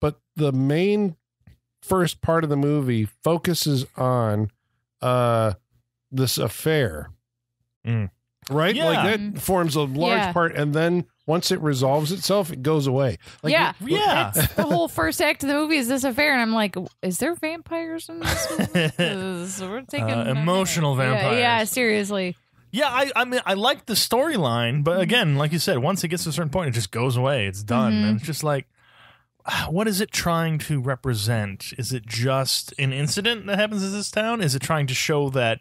but the main first part of the movie focuses on uh, this affair. Mm. Right? Yeah. Like that forms a large Yeah. part and then once it resolves itself, it goes away. Like yeah. we- Yeah. That's the whole first act of the movie is this affair, and I'm like, is there vampires in this? movie? 'Cause We're taking Uh, emotional Yeah, vampires. Yeah, seriously. Yeah, I, I mean, I like the storyline, but again, like you said, once it gets to a certain point, it just goes away. It's done, Mhm. and it's just like, ah, what is it trying to represent? Is it just an incident that happens in this town? Is it trying to show that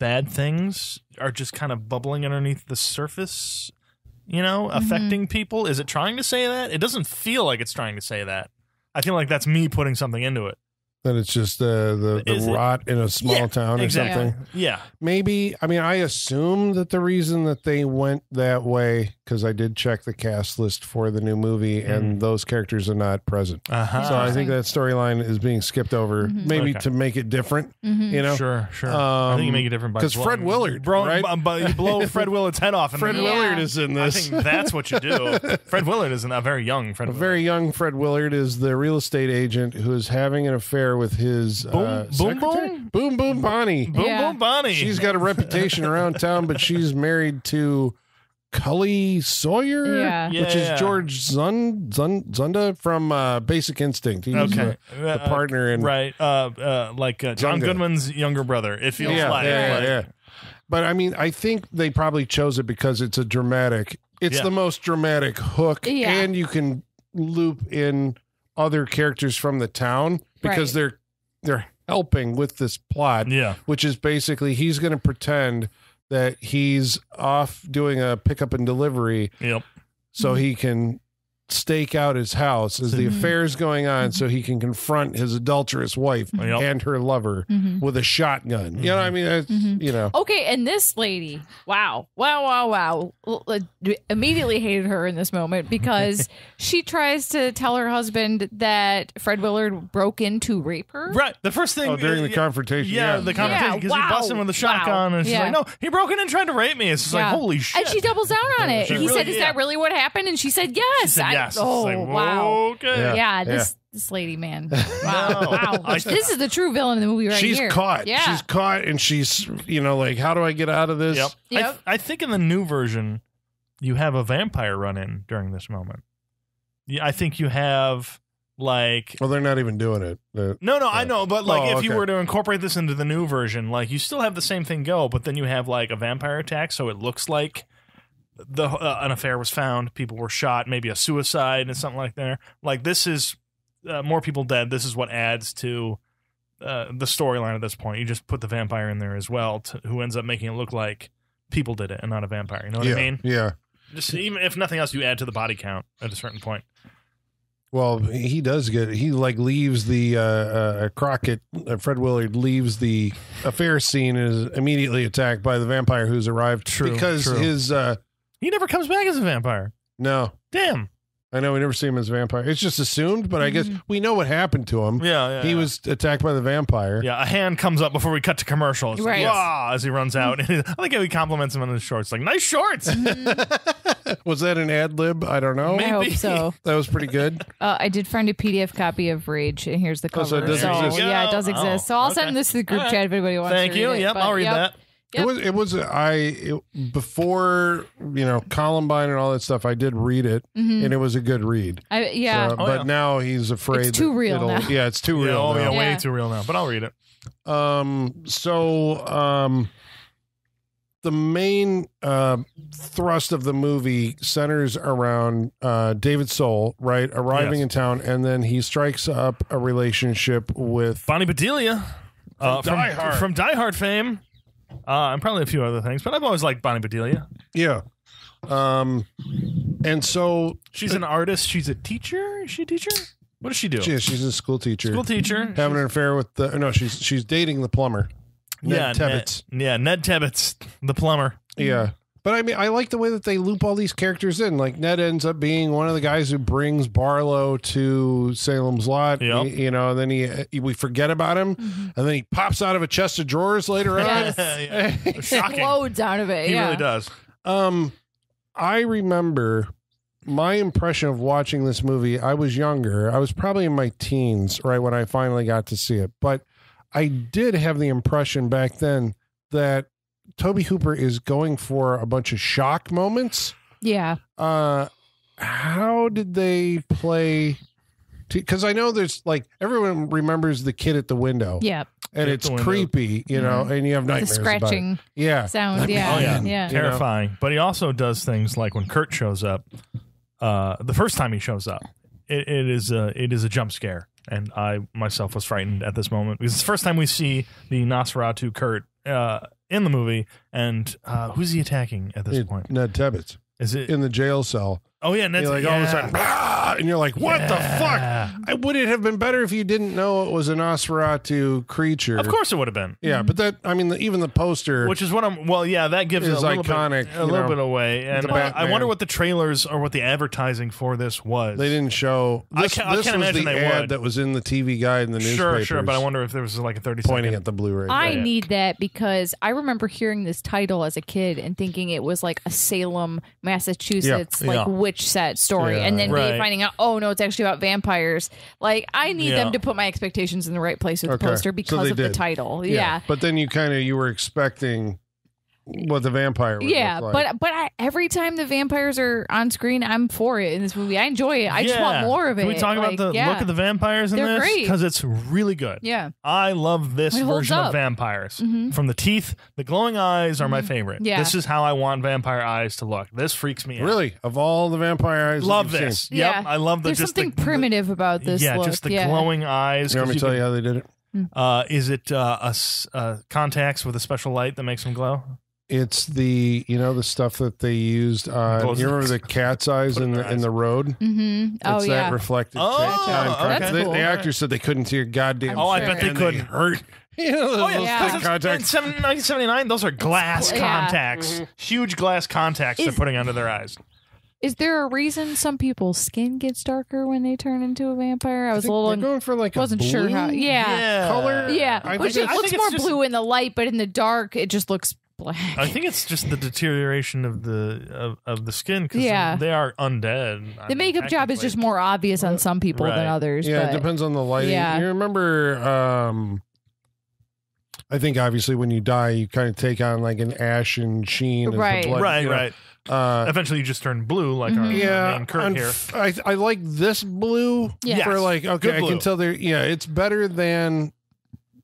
bad things are just kind of bubbling underneath the surface? You know, affecting people. Is it trying to say that? It doesn't feel like it's trying to say that. I feel like that's me putting something into it. that it's just uh, the Is the it- rot in a small Yeah, town or exactly. something. Yeah. Maybe I mean I assume that the reason that they went that way because I did check the cast list for the new movie and those characters are not present. Uh-huh. So I think that storyline is being skipped over, Mhm. maybe Okay. to make it different. Mhm. You know, Sure, sure. I think you Um, make it different by 'cause Fred Willard, bro, right? b- but you blow Fred Willard's head off. And Fred. Yeah. Willard is in this. I this. think that's what you do. Fred Willard is a very young Fred. A Willard. very young Fred Willard is the real estate agent who is having an affair with his Boom- uh, Boom secretary? Boom? Boom Boom Bonnie. boom Yeah. boom Bonnie. She's got a reputation around town, but she's married to Cully Sawyer, Yeah. which Yeah. is George Zun, Zun, Dzundza from uh, Basic Instinct. He's okay. the, the partner in right, uh, uh, like uh, John Zunga. Goodman's younger brother. It feels yeah, like, yeah, yeah, yeah. But I mean, I think they probably chose it because it's a dramatic. It's Yeah. the most dramatic hook, Yeah. and you can loop in other characters from the town because Right. they're they're helping with this plot, yeah. which is basically he's going to pretend that he's off doing a pickup and delivery Yep. so he can stake out his house as the Mhm. affair's going on so he can confront his adulterous wife Yep. and her lover Mhm. with a shotgun. You know, what I mean, it's, Mhm. you know, Okay, and this lady, wow, wow, wow, wow, L- uh, immediately hated her in this moment because she tries to tell her husband that Fred Willard broke in to rape her. Right. The first thing oh, during the yeah, confrontation. Yeah, Yeah, the conversation because Yeah, he busts him with a shotgun, wow. and she's Yeah. like, "No, he broke in and tried to rape me." It's just Yeah. like, "Holy shit!" And she doubles down on it. She he really- said, "Is yeah. that really what happened?" And she said, "Yes." She said I- yes. It's oh like, wow. Okay. Yeah. Yeah, this this lady, man. Wow, No. wow. I- this is the true villain in the movie right she's here. caught. Yeah. She's caught, and she's, you know, like, how do I get out of this? Yep. I, th- I think in the new version, you have a vampire run in during this moment. Yeah, I think you have like Well, they're not even doing it. Uh, no, no, I know, but like Oh, if you were to incorporate this into the new version, like you still have the same thing go, but then you have like a vampire attack, so it looks like the uh, an affair was found, people were shot, maybe a suicide and something like there. Like this is uh, more people dead. This is what adds to uh, the storyline at this point. You just put the vampire in there as well, to, who ends up making it look like people did it and not a vampire. You know what yeah, I mean? yeah. Just even if nothing else, you add to the body count at a certain point. Well, he does get. He like leaves the uh, uh, Crockett. Uh, Fred Willard leaves the affair scene and is immediately attacked by the vampire who's arrived. True, because true. his uh, He never comes back as a vampire. no, Damn. I know we never see him as a vampire. It's just assumed, but I guess Mm-hmm. we know what happened to him. Yeah, yeah. He yeah. was attacked by the vampire. Yeah, a hand comes up before we cut to commercials. Right. Right. as he runs out. I think how he compliments him on his shorts. Like, nice shorts. Was that an ad lib? I don't know. I hope Maybe. so. That was pretty good. Uh, I did find a PDF copy of Rage, and here's the Oh, cover. so it does exist. yeah, it does Oh, exist. So I'll okay. send this to the group All right. chat if anybody wants Thank to you. it. Yep, But, I'll read yep. It was. It was. I it, before you know Columbine and all that stuff. I did read it, Mhm. and it was a good read. I, yeah. So- Oh, but yeah. now he's afraid. It's too real it'll- now. Yeah, it's too Yeah, real. oh, yeah, way Yeah. too real now. But I'll read it. Um. So, um, the main uh, thrust of the movie centers around uh, David Soul, right, arriving Yes. in town, and then he strikes up a relationship with. Bonnie Bedelia. Uh, From Die Hard. From Die Hard fame. Uh, and probably a few other things, but I've always liked Bonnie Bedelia. Yeah. Um. and so She's an artist. She's a teacher. Is she a teacher? What does she do? yeah, she's a school teacher. School teacher. having an affair with the no, she's she's dating the plumber. Ned yeah, Tebbets. Ned, yeah, Ned Tebbets, the plumber. Yeah. But I mean, I like the way that they loop all these characters in. Like Ned ends up being one of the guys who brings Barlow to Salem's Lot. Yep. y- You know, and then he we forget about him, and then he pops out of a chest of drawers later on. Yes. Yeah. Shocking. Loads out of it. He yeah. really does. Um, I remember my impression of watching this movie. I was younger. I was probably in my teens, right when I finally got to see it. But I did have the impression back then that Tobe Hooper is going for a bunch of shock moments. Yeah. Uh, how did they play? Because I know there's like everyone remembers the kid at the window, Yeah. and Kid it's creepy, you know, and you have The nightmares about it. scratching Yeah, sound. Yeah. Oh, yeah. Yeah. You know? Terrifying. But he also does things like when Kurt shows up. Uh, the first time he shows up, it, it is a it is a jump scare, and I myself was frightened at this moment because it's the first time we see the Nosferatu Kurt uh, in the movie. And uh, who's he attacking at this point? Ned Tebbets Is it? in the jail cell. oh yeah, Ned's, like all of a yeah. sudden, "Bah!" and you're like, "What the fuck?" I, would it have been better if you didn't know it was an Nosferatu creature? Of course, it would have been. yeah. But that, I mean, the, even the poster, Which is what I'm. Well, yeah, that gives it Is a little iconic, bit, a little know, bit away. And the I wonder what the trailers or what the advertising for this was. they didn't show. I This, can't- I can't was imagine the they ad would. that was in the TV guide and the newspaper. Sure, newspapers. sure, but I wonder if there was like a thirty pointing second. at the Blu-ray. I Yeah. need that because I remember hearing this title as a kid and thinking it was like a Salem, Massachusetts, Yeah. like Yeah. witch set story, Yeah. and then Right. me finding out, oh no, it's actually about vampires. Like I need Yeah. them to put my expectations in the right place with Okay. the poster So because they of the did. title. Yeah. But then you kind of you were expecting what the vampire. Would Yeah, look like. but but I, every time the vampires are on screen, I'm for it in this movie. I enjoy it. I just want more of it. Can we talk Like, about the yeah. look of the vampires in They're this? Because it's really good. Yeah, I love this It holds version of up. vampires. Mhm. From the teeth, the glowing eyes are my favorite. Yeah. This is how I want vampire eyes to look. This freaks me out. really, of all the vampire eyes, Love this. seen, Yep. Yeah. I love the there's just something the, primitive about this. Yeah, look. just the yeah. glowing eyes. You want me 'cause to tell can- you how they did it? Uh, is it uh, a s- uh, contacts with a special light that makes them glow? It's the you know the stuff that they used on. Close you it. remember the cat's eyes in in the their in the road? Mm-hmm. Oh it's yeah. that reflected. Oh, thing. Gotcha. Yeah, okay. The, That's the cool. actors said they couldn't see a goddamn. Oh, I bet they and couldn't. hurt. You know, those Oh yeah, Yeah. because it's- contacts. in 1979, those are glass Yeah. contacts, huge glass contacts they're putting under their eyes. Is there a reason some people's skin gets darker when they turn into a vampire? I I was think a little they're going for like a wasn't sure how. blue Yeah, color. yeah. I Which think it I looks more just- blue in the light, but in the dark, it just looks black. I think it's just the deterioration of the of, of the skin because Yeah. they are undead. I the mean, makeup job is just more obvious on some people Right. than others. Yeah, but it depends on the lighting. Yeah. You remember? um I think obviously when you die, you kind of take on like an ashen sheen. as the Right. blood, right, you know. right. Uh, Eventually, you just turn blue like our Mhm. yeah, main Kurt and here. f- I I like this blue Yeah. for like okay, Good I blue. can tell there. Yeah, it's better than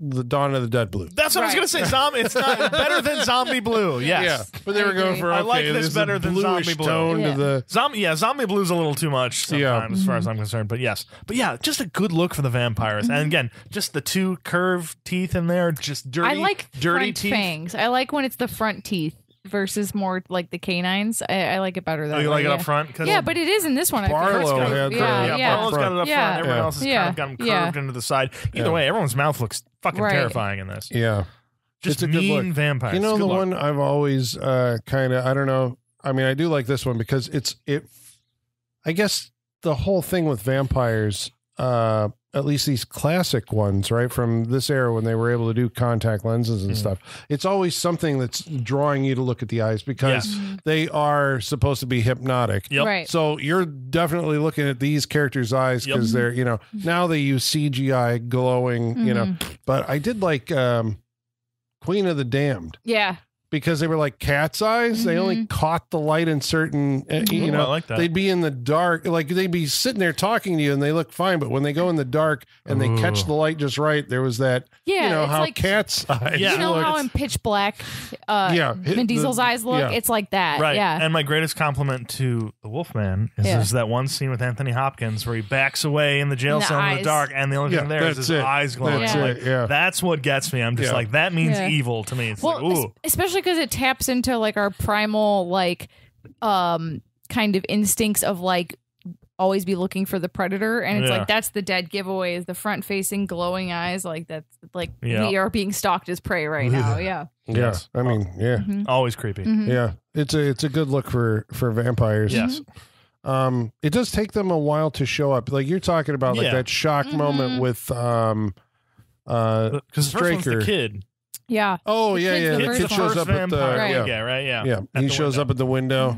the Dawn of the Dead blue. That's what I was Right. gonna say. Zombie. It's not better than zombie blue. Yes. Yeah, but they I were going agree. for I like this there's a better than bluish zombie blue. tone Yeah. to the. Zombie, yeah, zombie blue's a little too much sometimes, Yeah. as far as Mm-hmm. I'm concerned. But yes, but yeah, just a good look for the vampires. And again, just the two curved teeth in there, just dirty, I like dirty front teeth. fangs. I like when it's the front teeth versus more like the canines. I, I like it better that Oh, you way, like it yeah. up front? 'Cause Yeah, but it is in this one. I feel. Barlow It's got- had the- yeah, yeah, yeah. Barlow's got it up Yeah. front. Everyone Yeah. else has Yeah. kind of got them curved Yeah. into the side. Either Yeah. way, everyone's mouth looks fucking Right. terrifying in this. Yeah, Just It's a good mean look. vampires. you know Good the luck. one I've always uh, kind of I don't know. I mean, I do like this one because it's it. I guess the whole thing with vampires, uh, at least these classic ones, right from this era when they were able to do contact lenses and Mhm. stuff, it's always something that's drawing you to look at the eyes because Yes. they are supposed to be hypnotic. Yep. Right. So you're definitely looking at these characters' eyes Yep. because they're, you know, now they use CGI glowing, you know. But I did like um, Queen of the Damned Yeah. Because they were like cat's eyes. They only caught the light in certain, uh, you Ooh, know, like that. they'd be in the dark. Like they'd be sitting there talking to you and they look fine. But when they go in the dark and they catch the light just right, there was that, Yeah. you know, how like cat's eyes Yeah. you know look. how in Pitch Black, uh, Yeah, hit Vin the- Diesel's eyes look. yeah. It's like that. Right. Yeah. And my greatest compliment to the Wolfman is, Yeah. is that one scene with Anthony Hopkins where he backs away in the jail the cell in the dark and the only Yeah, thing there is his it. eyes glowing. That's Yeah. Like. Yeah. That's what gets me. I'm just Yeah. like, that means Yeah. evil to me. It's well, like, ooh. Es- especially because it taps into like our primal like um kind of instincts of like always be looking for the predator and it's Yeah. like that's the dead giveaway is the front facing glowing eyes like that's like Yeah. we are being stalked as prey right now yeah Yeah, Yes. I mean, yeah, Always creepy. Mhm. yeah. It's a it's a good look for for vampires. Yes. Um, it does take them a while to show up. Like you're talking about, like Yeah. that shock moment Mhm. with um, uh, Because the first one's the kid. Yeah oh The yeah, yeah. the The kid shows up at the Right. yeah, yeah, right, yeah. yeah. At He the shows window. up at the window.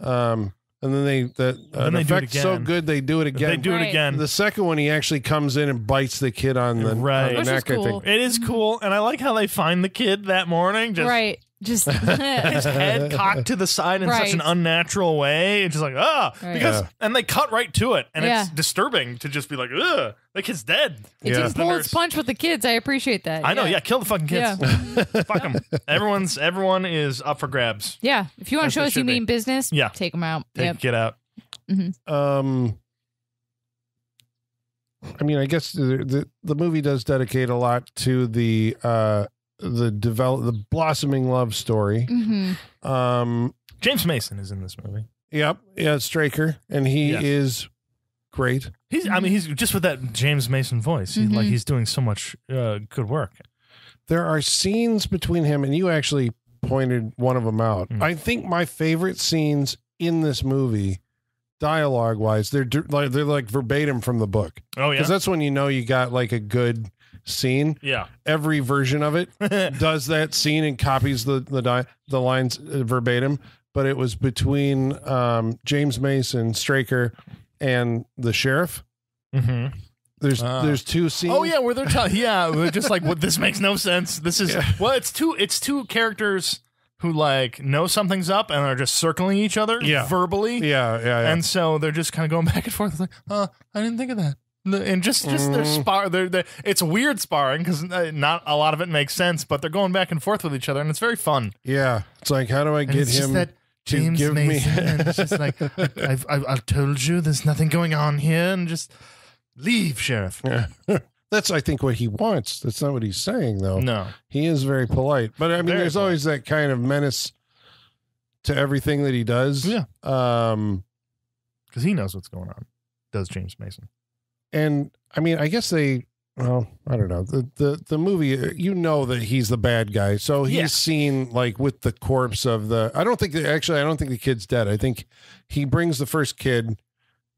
Mhm. Um, and then they the uh, then the they do it effect's so again. good they do it again. They do Right. it again. The second one, he actually comes in and bites the kid on the, Right. on the Which is neck. I cool. think. It is cool, and I like how they find the kid that morning. Just right just his head cocked to the side in such an unnatural way. It's just like, ah, Right. because Yeah. and they cut right to it, and Yeah. it's disturbing to just be like, ugh, the kid's dead. it Yeah. didn't pull its punch with the kids i appreciate that I know, yeah, kill the fucking kids. Yeah. Fuck them. Everyone's everyone is up for grabs. yeah if you want to show us you should be. mean business Yeah. take them out Take yep the kid out. Um, I mean, I guess the, the the movie does dedicate a lot to the uh the develop the blossoming love story. hmm Um, James Mason is in this movie. yep, yeah, Straker, and he Yes. is great. He's, I mean, he's just with that James Mason voice. He, Mhm. Like he's doing so much uh, good work. There are scenes between him, and you actually pointed one of them out. Mm. I think my favorite scenes in this movie, dialogue wise, they're like they're like verbatim from the book Oh yeah, because that's when you know you got like a good scene. yeah. Every version of it does that scene and copies the the di- the lines uh, verbatim. But it was between um, James Mason, Straker, and the sheriff. hmm There's Ah. there's two scenes. Oh yeah, where they're telling yeah, just like what this makes no sense. This is Yeah. well, it's two it's two characters who like know something's up and are just circling each other Yeah. verbally. yeah, yeah, yeah. And so they're just kind of going back and forth like, "Oh, I didn't think of that." And just just their Mm. spar they're, they're it's weird sparring cuz not a lot of it makes sense, but they're going back and forth with each other and it's very fun. yeah. It's like how do I And get him that to James give me- Mason and it's just like I've, I've I've told you there's nothing going on here and just leave, sheriff. Yeah. That's I think what he wants. That's not what he's saying though. No. He is very polite. But I mean Very there's polite. always that kind of menace to everything that he does. Yeah. Um Cuz he knows what's going on. Does James Mason. And I mean I guess they well, I don't know. The the the movie uh, you know that he's the bad guy. So he's Yeah. seen like with the corpse of the I don't think that actually I don't think the kid's dead. I think he brings the first kid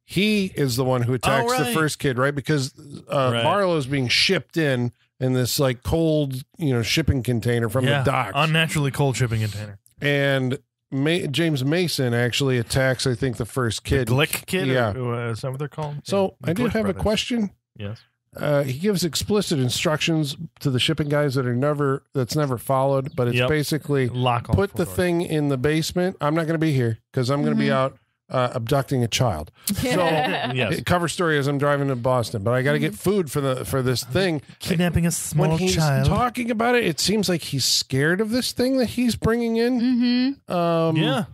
he is the one who attacks the right. first kid, right? Because uh, Right. Marlowe's being shipped in in this like cold, you know, shipping container from yeah. the docks, Unnaturally cold shipping container. and Ma- James Mason actually attacks, I think, the first kid. Glick kid? Yeah. Or, uh, is that what they're called? So Yeah. I do Glick have a question. Yes. Uh, he gives explicit instructions to the shipping guys that are never that's never followed, but it's Yep. basically Lock all put the doors. thing in the basement. I'm not going to be here because I'm going to be Mhm. out uh, abducting a child. So Yes. cover story is I'm driving to Boston, but I got to get food for the for this thing. Kidnapping a small When he's child. talking about it, it seems like he's scared of this thing that he's bringing in. hmm Um, yeah.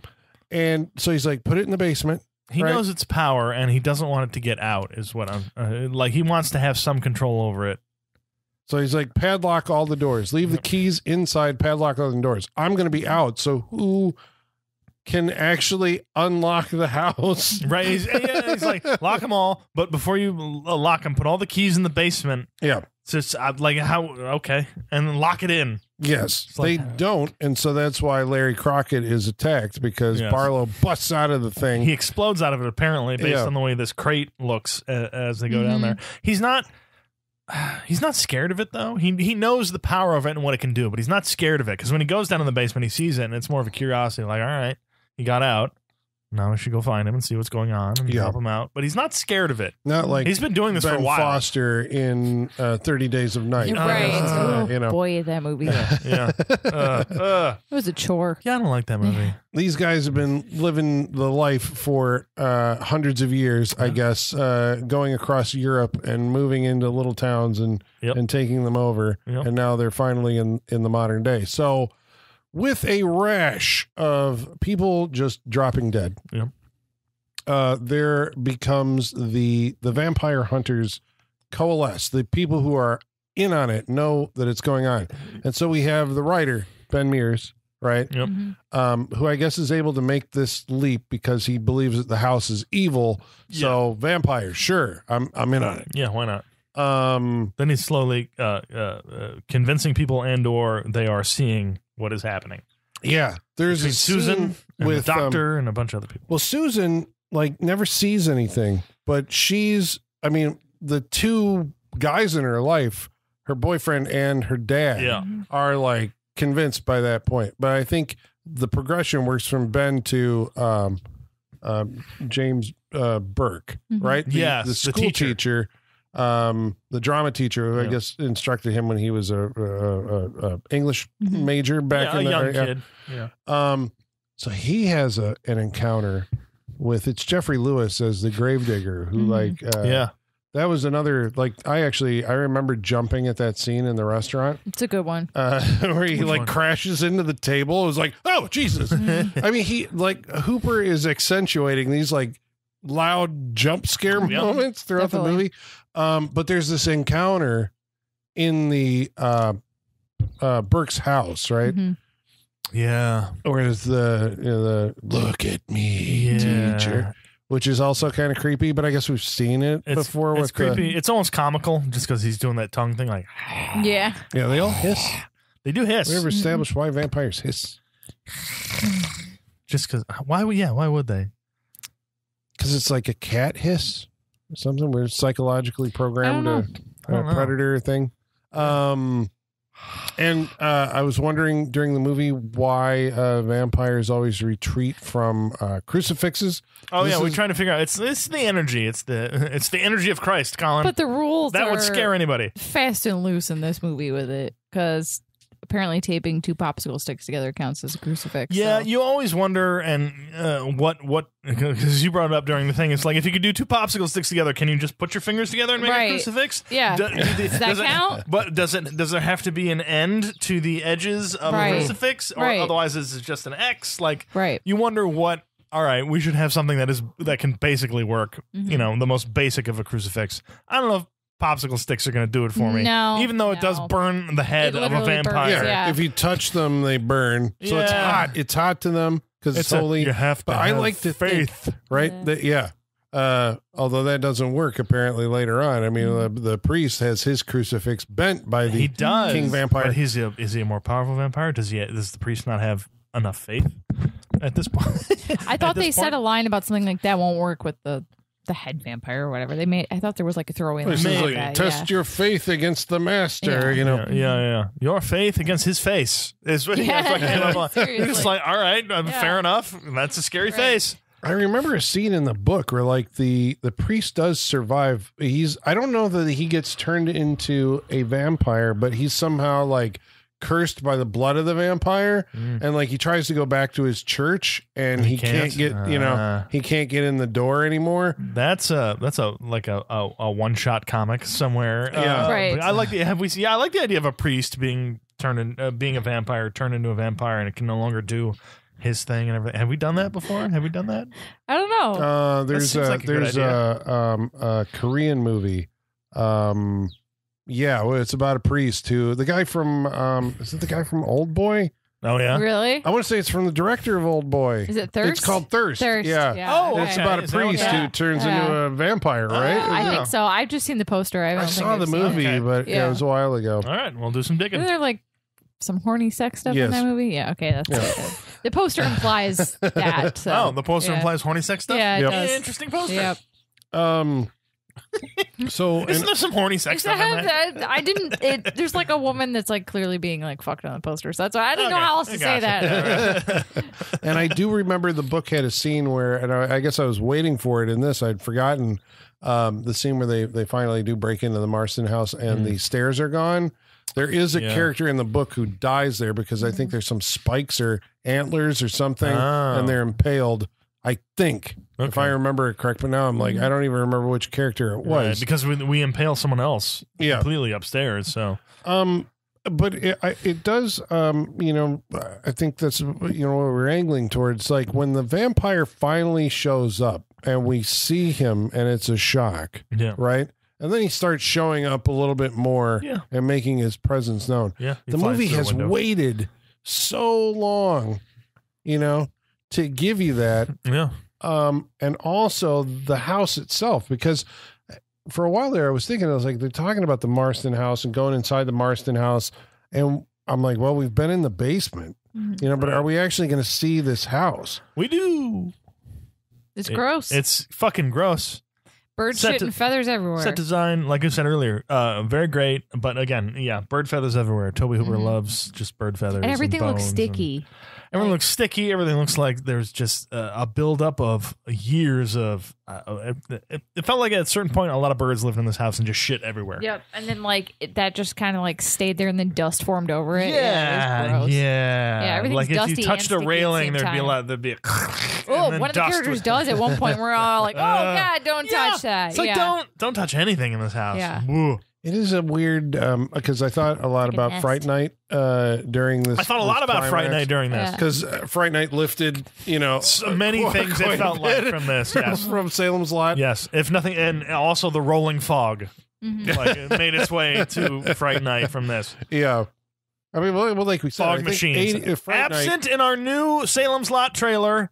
and so he's like, put it in the basement. He right. knows its power and he doesn't want it to get out, is what I'm uh, like. He wants to have some control over it. So he's like, padlock all the doors, leave the keys inside, padlock all the doors. I'm going to be out. So who can actually unlock the house? Right? He's, yeah, he's like, lock them all, but before you uh, lock them, put all the keys in the basement. Yeah. It's just uh, like, how, okay. And then lock it in. Yes, It's like- they don't, and so that's why Larry Crockett is attacked because Yes. Barlow busts out of the thing. He explodes out of it, apparently, based Yeah. on the way this crate looks uh, as they go down Mhm. there. He's not. He's not scared of it though. He he knows the power of it and what it can do, but he's not scared of it because when he goes down in the basement, he sees it and it's more of a curiosity. Like, all right, he got out. Now we should go find him and see what's going on and Yeah. help him out. But he's not scared of it. Not like He's been doing this Ben for a while. Foster in uh, Thirty Days of Night. You're Uh, right. uh, oh, you know. boy, that movie. Yeah. Uh, uh. It was a chore. Yeah, I don't like that movie. These guys have been living the life for uh, hundreds of years, I guess, uh, going across Europe and moving into little towns and Yep. and taking them over, Yep. and now they're finally in in the modern day. So, with a rash of people just dropping dead, Yep. uh, there becomes the the vampire hunters coalesce. The people who are in on it know that it's going on, and so we have the writer Ben Mears right? Yep. Mhm. Um, who I guess is able to make this leap because he believes that the house is evil. So vampires, sure, I'm I'm in on it. Yeah, why not? Um, Then he's slowly uh, uh, uh, convincing people, and or they are seeing what is happening. yeah, there's Between a Susan and with the um, doctor and a bunch of other people. Well, Susan like never sees anything, but she's I mean, the two guys in her life, her boyfriend and her dad, Yeah. are like convinced by that point. But I think the progression works from Ben to um, um, James uh, Burke, Mhm. right? The, Yes, the the school teacher. teacher, um, the drama teacher, who I guess instructed him when he was a, a, a, a English Mhm. major back yeah, in a the young yeah. kid. Yeah. Um, so he has a an encounter with it's Geoffrey Lewis as the gravedigger who Mhm. like uh, yeah. that was another like I actually I remember jumping at that scene in the restaurant It's a good one. uh, where he Which like one? crashes into the table. It was like oh Jesus! I mean he like Hooper is accentuating these like loud jump scare Yeah. moments throughout Definitely. the movie. Um, but there's this encounter in the uh, uh, Burke's house, right? Mhm. Yeah. Whereas the you know, the look at me Yeah. teacher, which is also kind of creepy, but I guess we've seen it It's, before it's with creepy. It's almost comical just because he's doing that tongue thing. Like, Yeah. yeah they all hiss. they do hiss. We ever established why vampires hiss? Just because. Why would, yeah, why would they? Because it's like a cat hiss, or something. We're psychologically programmed I to don't I don't a predator thing. Um, and uh, I was wondering during the movie why uh, vampires always retreat from uh, crucifixes. Oh This yeah, we're is- trying to figure out. It's it's the energy. It's the it's the energy of Christ, Colin. But the rules that are would scare anybody. fast and loose in this movie with it because apparently taping two popsicle sticks together counts as a crucifix. Yeah, so- you always wonder, and uh, what what because you brought it up during the thing. It's like if you could do two popsicle sticks together, can you just put your fingers together and make a crucifix? Yeah. Do- do the- Does that does it- count? but does it does there have to be an end to the edges of Right. a crucifix, or Right. otherwise is just an X? Like right. you wonder what. All right, we should have something that is that can basically work. Mhm. You know, the most basic of a crucifix. I don't know if popsicle sticks are going to do it for me. No, even though it does burn the head of a literally burns, vampire. yeah. If you touch them, they burn. So it's hot. It's hot to them because it's, It's a- holy. you have to but I have like to think, faith. right? Yeah. That- yeah. Uh, although that doesn't work apparently later on. I mean, Mm-hmm. the, the priest has his crucifix bent by the He does. king vampire. But he's a is he a more powerful vampire? Does he does the priest not have enough faith at this point? I thought this they said a line about something like that won't work with the the head vampire or whatever. They made. I thought there was like a throwaway line This is like like, that. test yeah. your faith against the master. Yeah. You know, yeah, yeah, yeah. Your faith against his face is what, Yeah, that's what came up seriously. It's like, all right, um, Yeah. fair enough. That's a scary Right. face. I remember a scene in the book where like the the priest does survive. He's I don't know that he gets turned into a vampire, but he's somehow like cursed by the blood of the vampire Mm. and like he tries to go back to his church and he, He can't, can't? get you know Ah. he can't get in the door anymore. That's a that's a like a a, a one shot comic somewhere. Yeah. Uh, Right. I like the have we yeah I like the idea of a priest being turned in, uh, being a vampire turned into a vampire and it can no longer do his thing and everything. Have we done that before? Have we done that? I don't know. Uh there's a, like a there's a um a Korean movie. Um yeah, well, it's about a priest who the guy from um is it the guy from Old Boy? Oh yeah. really? I want to say it's from the director of Old Boy. Is it Thirst? It's called Thirst. Thirst. Yeah. Oh, And It's about a Is priest okay? who turns Yeah. into a vampire, right? Uh, I Yeah. think so. I've just seen the poster. I, don't I think saw I've the movie, Okay. but yeah. Yeah. it was a while ago. All right, we'll do some digging. Isn't there like some horny sex stuff Yes. in that movie? Yeah. Okay, that's Yeah. good. the poster implies that. So. oh, the poster yeah. implies horny sex stuff. Yeah, it Yep. does. Interesting poster. Yep. Um, so Isn't and, there some horny sex stuff in that- that? that- I didn't. It, there's like a woman that's like clearly being like fucked on the poster. So that's why I didn't know how else to I say that. and I do remember the book had a scene where, and I, I guess I was waiting for it in this. I'd forgotten um, the scene where they they finally do break into the Marston house and the stairs are gone. There is a Yeah. character in the book who dies there because I think there's some spikes or antlers or something, Oh. and they're impaled. I think, if I remember it correct, but now I'm like, I don't even remember which character it was. Right, because we, we impale someone else Yeah. completely upstairs. So Um, but it, I, it does. Um, you know, I think that's you know what we're angling towards. Like when the vampire finally shows up and we see him, and it's a shock, yeah, right? And then he starts showing up a little bit more Yeah. and making his presence known. yeah. the movie has waited so long, you know, to give you that. Yeah. Um, and also the house itself, because for a while there, I was thinking, I was like, they're talking about the Marston house and going inside the Marston house. And I'm like, well, we've been in the basement, Mhm. you know, but are we actually going to see this house? We do. It's It- gross. It's fucking gross. Bird set shit to- and feathers everywhere. Set design, like I said earlier, uh, very great. But again, yeah, bird feathers everywhere. Tobe Hooper Mhm. loves just bird feathers, and everything looks bones and- sticky. Everything Like- looks sticky. Everything looks like there's just uh, a buildup of years of. Uh, it, it, it felt like at a certain point, a lot of birds lived in this house and just shit everywhere. Yep. And then like it, that just kind of like stayed there, and then dust formed over it. Yeah, it yeah, Yeah, everything's like if you touched a at the railing, there'd be a time. lot. There'd be a. Oh, one of the characters does at one point. We're all like, "Oh Uh, God, don't Yeah, touch that." It's like yeah. don't don't touch anything in this house. Yeah. Woo. It is a weird, um, because I thought a lot Like about. Fright Night, uh, during this. I thought a lot about Fright Night during this. Yeah. Because uh, Fright Night lifted, you know, So many quite- things quite it felt like from this. Yes. from Salem's Lot. Yes, if nothing, and also the rolling fog, Mhm. like it made its way to Fright Night from this Yeah. I mean, well, well, like we said, I fog machines. 80 uh, Fright Night Absent in our new Salem's Lot trailer,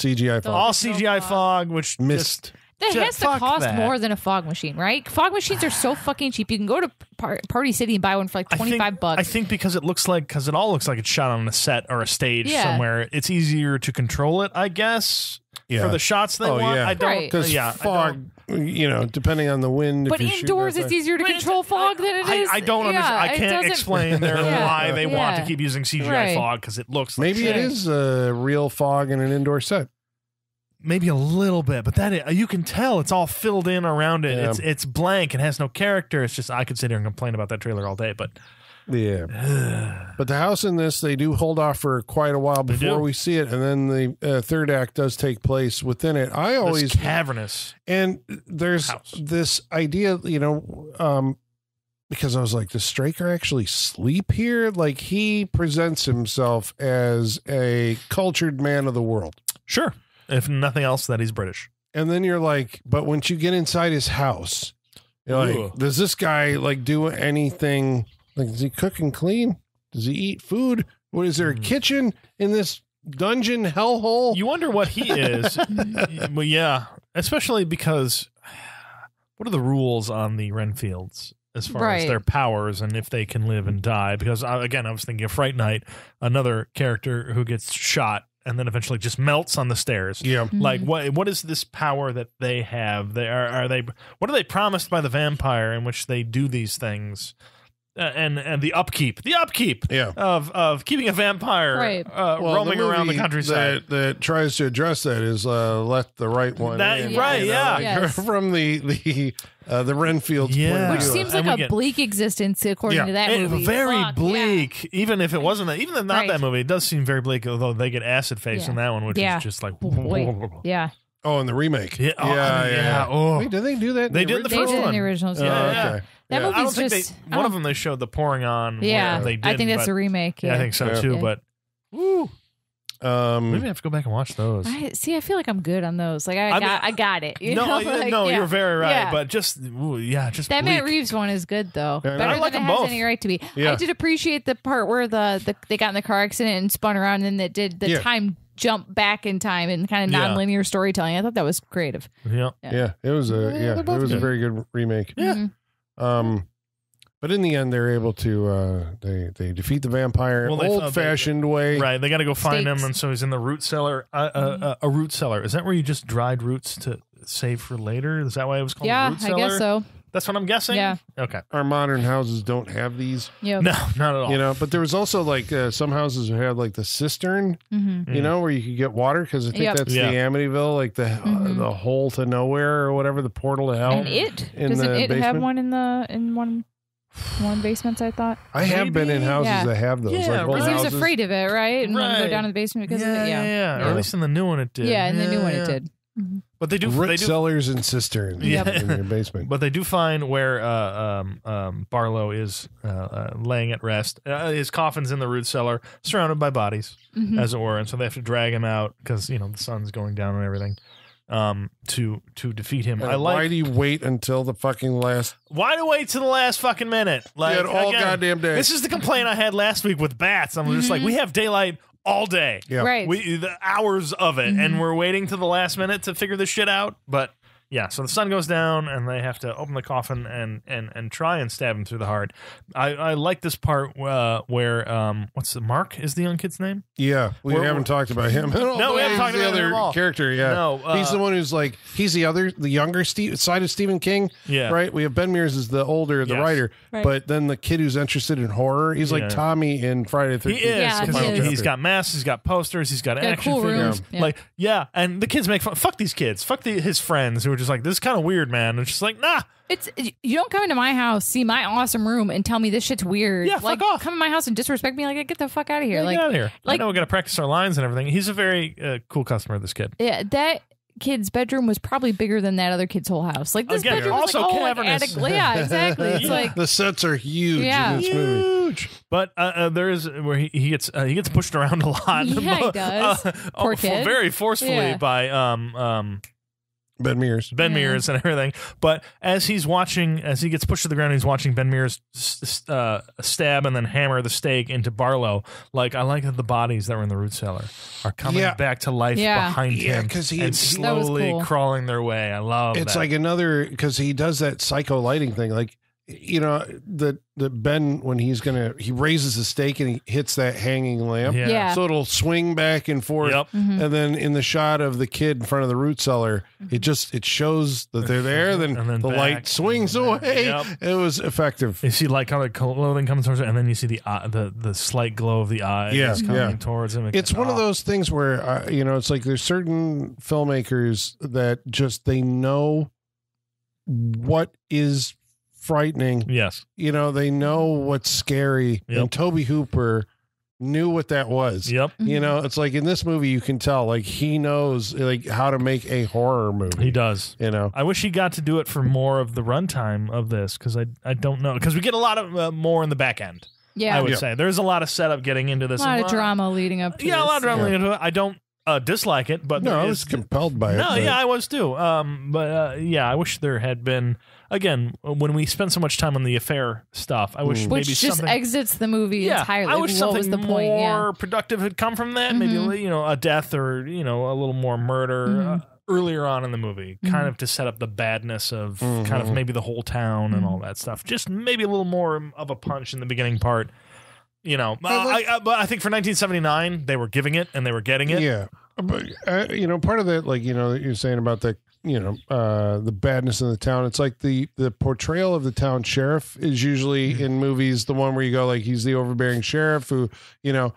CGI fog. all CGI fog. fog, which just- missed. That Ju- has to fuck cost that. more than a fog machine, right? Fog machines are so fucking cheap. You can go to par- Party City and buy one for like I think- five bucks. I think because it looks like because it all looks like it's shot on a set or a stage Yeah. somewhere. It's easier to control it, I guess, Yeah. for the shots they Oh, want. yeah. I don't. Right. Because yeah, I fog, you know, depending on the wind. but if you shoot indoors, that it's way- easier to control it's- fog than it I, is. I don't yeah, understand. I it can't doesn't- explain their Yeah. why they want to Yeah. keep using CGI Right. fog because it looks like Maybe shit. it is a real fog in an indoor set. Maybe a little bit, but that is, you can tell it's all filled in around it. Yeah. It's it's blank. It has no character. It's just I could sit here and complain about that trailer all day, but Yeah. But the house in this, they do hold off for quite a while before we see it, and then the uh, third act does take place within it. I always it's cavernous. and there's House. this idea, you know, um, because I was like, does Straker actually sleep here? Like he presents himself as a cultured man of the world. Sure, if nothing else, that he's British. And then you're like, but once you get inside his house, you're like, Ugh. does this guy like do anything? Like, does he cook and clean? Does he eat food? What is there a Mm. kitchen in this dungeon hellhole? You wonder what he is. well, yeah, especially because what are the rules on the Renfields as far as their powers and if they can live and die? Because uh, again, I was thinking of Fright Night, another character who gets shot and then eventually just melts on the stairs. yeah. Mhm. Like what? What is this power that they have? They are. Are they? What are they promised by the vampire in which they do these things? Uh, and and the upkeep, the upkeep Yeah. of of keeping a vampire Right. uh, Well, roaming around the movie countryside. that, that tries to address that is uh, let the right one That- in, right, you know, yeah. like, Yes. from the the uh, the Renfield's point Yeah. of Which seems And like we a get- bleak existence according Yeah. to that It- movie. very Fuck, yeah. bleak. Even if it wasn't that, even if not Right. that movie, it does seem very bleak. Although they get acid face Yeah. in that one, which Yeah. is just like Boy. Yeah, oh, in the remake. Yeah, oh, yeah, I yeah. yeah, oh. Wait, did they do that? in They did the they first did in one. the originals. Oh, Yeah, Yeah, okay. yeah. That Yeah. I don't movie's think just they. One of them they showed the pouring on. Yeah, where they I didn't, think that's but- a remake. Yeah, Yeah, I think so Yeah. too. Yeah. But woo, Um, maybe I have to go back and watch those. I see. I feel like I'm good on those. Like I I mean, got, I got it. You no, know? yeah, Like, no, yeah. you're very right. Yeah. But just, ooh, yeah, just That bleak. Matt Reeves one is good though. Yeah, I Better like than them it has both. any right to be. Yeah. I did appreciate the part where the, the they got in the car accident and spun around and then that did the Yeah. time jump back in time and kind of Yeah. non-linear storytelling. I thought that was creative. Yeah, yeah, it was a Yeah, yeah, they're it both was a good. very good remake. Yeah. Mhm. Um, but in the end, they're able to uh, they they defeat the vampire Well, they- old fashioned way. right. They got to go find him, Stakes. and so he's in the root cellar. Uh, uh, Mm-hmm. uh, a root cellar. Is that where you just dried roots to save for later? Is that why it was called a Yeah, root I cellar? guess so. That's what I'm guessing. Yeah. Okay. Our modern houses don't have these, Yep. No, not at all. you know. But there was also like uh, some houses had like the cistern, hmm you know, where you could get water because I think Yep. that's Yeah. the Amityville, like the uh, Mhm. the hole to nowhere or whatever, the portal to hell. And it in doesn't the it have one in the in one one basements? I thought I have been in houses Yeah. that have those, Yeah, like because he was afraid of it, right? And wanted to Right. go down to the basement because yeah, of it. yeah, Yeah, yeah, Or at least in the new one it did. yeah, and the new one it did. Mhm. But they do. root they do. cellars and cisterns Yep. in your basement. But they do find where uh, um, um, Barlow is uh, uh, laying at rest. Uh, his coffin's in the root cellar, surrounded by bodies, Mhm. as it were, and so they have to drag him out because you know the sun's going down and everything. um, to to defeat him. I like why do you wait until the fucking last? why do you wait to the last fucking minute? Like had all again, goddamn day. This is the complaint I had last week with bats. I'm just like, we have daylight all day. Yeah. Right. We the hours of it, and mm-hmm. we're waiting to the last minute to figure this shit out. But yeah, so the sun goes down, and they have to open the coffin and and and try and stab him through the heart. I I like this part uh, where um what's the Mark is the young kid's name? Yeah, we We're- haven't talked about him. No, we haven't talked the about the other at character. Yeah, No, uh, he's the one who's like he's the other, the younger Steve, side of Stephen King. Yeah. right. We have Ben Mears as the older, the Yes. writer, Right. but then the kid who's interested in horror. He's like Yeah. Tommy in Friday the He Thirteenth. is Yeah, 'cause he he is. has got masks, he's got posters, he's got, Got a action cool figures. Yeah. Like yeah, and the kids make fun. Fuck these kids. Fuck the, his friends who are just like this is kind of weird, man. And it's just like nah. It's you don't come into my house, see my awesome room, and tell me this shit's weird. Yeah, fuck like off. come in my house and disrespect me. Like get the fuck out of here. Yeah, like get out of here. like- I know we got to practice our lines and everything. He's a very uh, cool customer. This kid. yeah, that kid's bedroom was probably bigger than that other kid's whole house. Like this Again, bedroom was also like, oh, like cavernous. attic. Yeah, exactly. It's Yeah. like the sets are huge Yeah. in this movie. Huge, but uh, uh, there is where he, he gets uh, he gets pushed around a lot. Yeah, he does. Uh, Poor oh, kid. very forcefully Yeah. by um um Ben Mears. Ben Yeah. Mears and everything. But as he's watching, as he gets pushed to the ground, he's watching Ben Mears s- s- uh, stab and then hammer the stake into Barlow. Like I like that the bodies that were in the root cellar are coming Yeah. back to life Yeah. behind Yeah, him 'cause he- and he- That was slowly cool. crawling their way. I love It's that. like another because he does that psycho lighting thing. Like you know that the Ben when he's gonna he raises the stake and he hits that hanging lamp. yeah. Yeah. So it'll swing back and forth. Yep. Mhm. And then in the shot of the kid in front of the root cellar, it just it shows that they're there. Then, then the back. light swings away. Yep. It was effective. You see like how the clothing comes towards him, and then you see the eye, the the slight glow of the eye Yeah, coming yeah. towards him. It's one of Oh. those things where uh, you know it's like there's certain filmmakers that just they know what is frightening. Yes. You know they know what's scary. Yep. And Tobe Hooper knew what that was. Yep. You know, it's like in this movie you can tell like he knows like how to make a horror movie. He does. You know. I wish he got to do it for more of the runtime of this because I I don't know because we get a lot of uh, more in the back end. yeah, I would Yeah. say there's a lot of setup getting into this. a this. lot and of drama leading up to Yeah, a lot of this. drama into it. I don't uh, dislike it, but No, I was compelled by it. no, but- yeah, I was too. Um, but uh, yeah, I wish there had been again when we spend so much time on the affair stuff. I wish Mm. Which just something. exits the movie yeah, entirely. I wish what something was the more point? Yeah. productive had come from that. Maybe Mhm. you know a death or you know a little more murder Mhm. uh, earlier on in the movie, kind of to set up the badness of kind of maybe the whole town and all that stuff. Just maybe a little more of a punch in the beginning part. You know, uh, I like- I, I, but I think for 1979 they were giving it and they were getting it. Yeah, but uh, you know, part of that, like you know, you're saying about the, you know, uh, the badness in the town. It's like the the portrayal of the town sheriff is usually Mm-hmm. in movies the one where you go like he's the overbearing sheriff who, you know,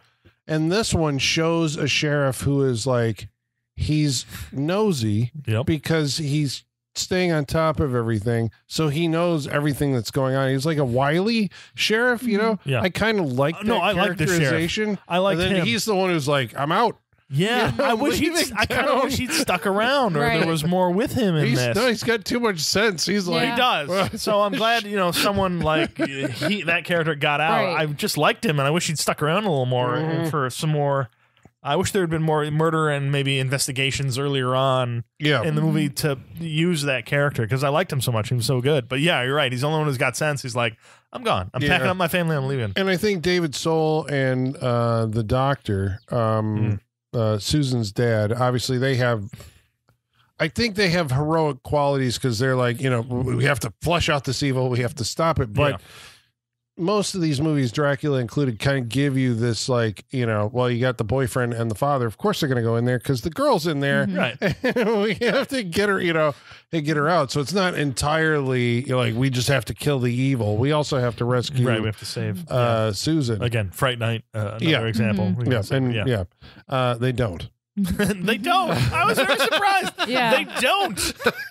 and this one shows a sheriff who is like he's nosy Yep. because he's staying on top of everything so he knows everything that's going on he's like a wily sheriff you know Yeah. i kind of like Uh, that no, I like the sheriff. characterization I like and then him. he's the one who's like i'm out Yeah, Yeah, I wish he'd. leaving I kind of town. wish he'd stuck around, or Right. there was more with him in He's, this. no, he's got too much sense. He's like, He does. so I'm glad you know someone like he that character got out. Right. I just liked him, and I wish he'd stuck around a little more Mhm. for some more. I wish there had been more murder and maybe investigations earlier on yeah, in the movie to use that character because I liked him so much. He was so good. But yeah, you're right. He's the only one who's got sense. He's like, I'm gone. I'm Yeah. packing up my family. I'm leaving. and I think David Soul and uh, the doctor, um, uh, Susan's dad, obviously they have. I think they have heroic qualities because they're like, you know, we have to flush out this evil, we have to stop it. But Yeah. Most of these movies, Dracula included, kind of give you this, like, you know, well, you got the boyfriend and the father. Of course, they're going to go in there because the girl's in there. Mhm. Right. we have to get her, you know, and get her out. So it's not entirely you know, like we just have to kill the evil. We also have to rescue Right. We have to save. uh, Susan. Again, Fright Night. Uh, another Yeah. example. Mhm. We can yeah, yeah, Uh, they don't. they don't. I was very surprised. Yeah. They don't.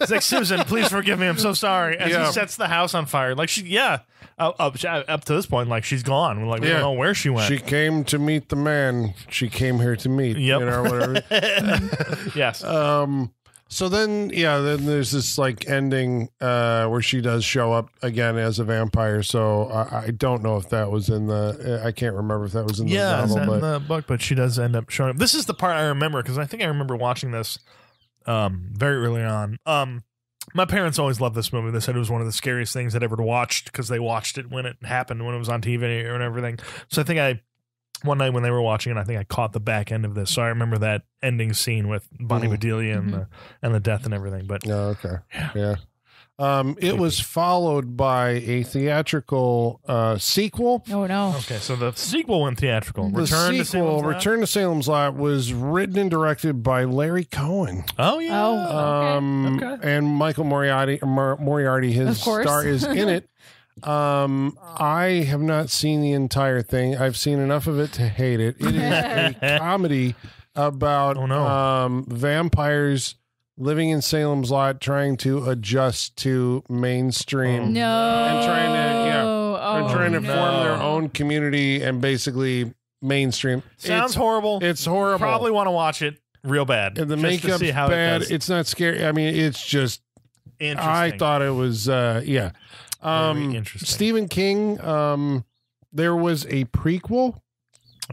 It's like Susan, please forgive me. I'm so sorry. As Yeah. he sets the house on fire, like she, yeah, up up, up to this point, like she's gone. We're Like we Yeah. don't know where she went. She came to meet the man she came here to meet. Yep. You know, whatever. yes. um. So then, yeah, then there's this like ending uh, where she does show up again as a vampire. So I, I don't know if that was in the. I can't remember if that was in the yeah, it's novel, not in but the book, but she does end up showing up. This is the part I remember because I think I remember watching this um, very early on. Um, my parents always loved this movie. They said it was one of the scariest things I'd ever watched because they watched it when it happened, when it was on TV and everything. So I think I one night when they were watching it, I think I caught the back end of this. So I remember that ending scene with Bonnie Mhm. Bedelia and Mhm. the and the death and everything. But Oh, okay. Yeah. Um, it was followed by a theatrical uh, sequel. Oh no. okay, so the sequel went theatrical. The Return to sequel, Salem's Lot? Return to Salem's Lot, was written and directed by Larry Cohen. Oh yeah. Oh. Okay. Um, Okay. and Michael Moriarty, Mor- Moriarty, his star is in it. Um, I have not seen the entire thing. I've seen enough of it to hate it. It is a comedy about Oh, no. um, vampires living in Salem's Lot, trying to adjust to mainstream. No. And trying to- yeah. Oh, They're trying to no. form their own community and basically mainstream. Sounds it's, horrible. it's horrible. Probably want to watch it real bad. and the just to makeup's bad. It it's not scary. I mean, it's just Interesting. I thought it was uh yeah. Um Very interesting. Stephen King um there was a prequel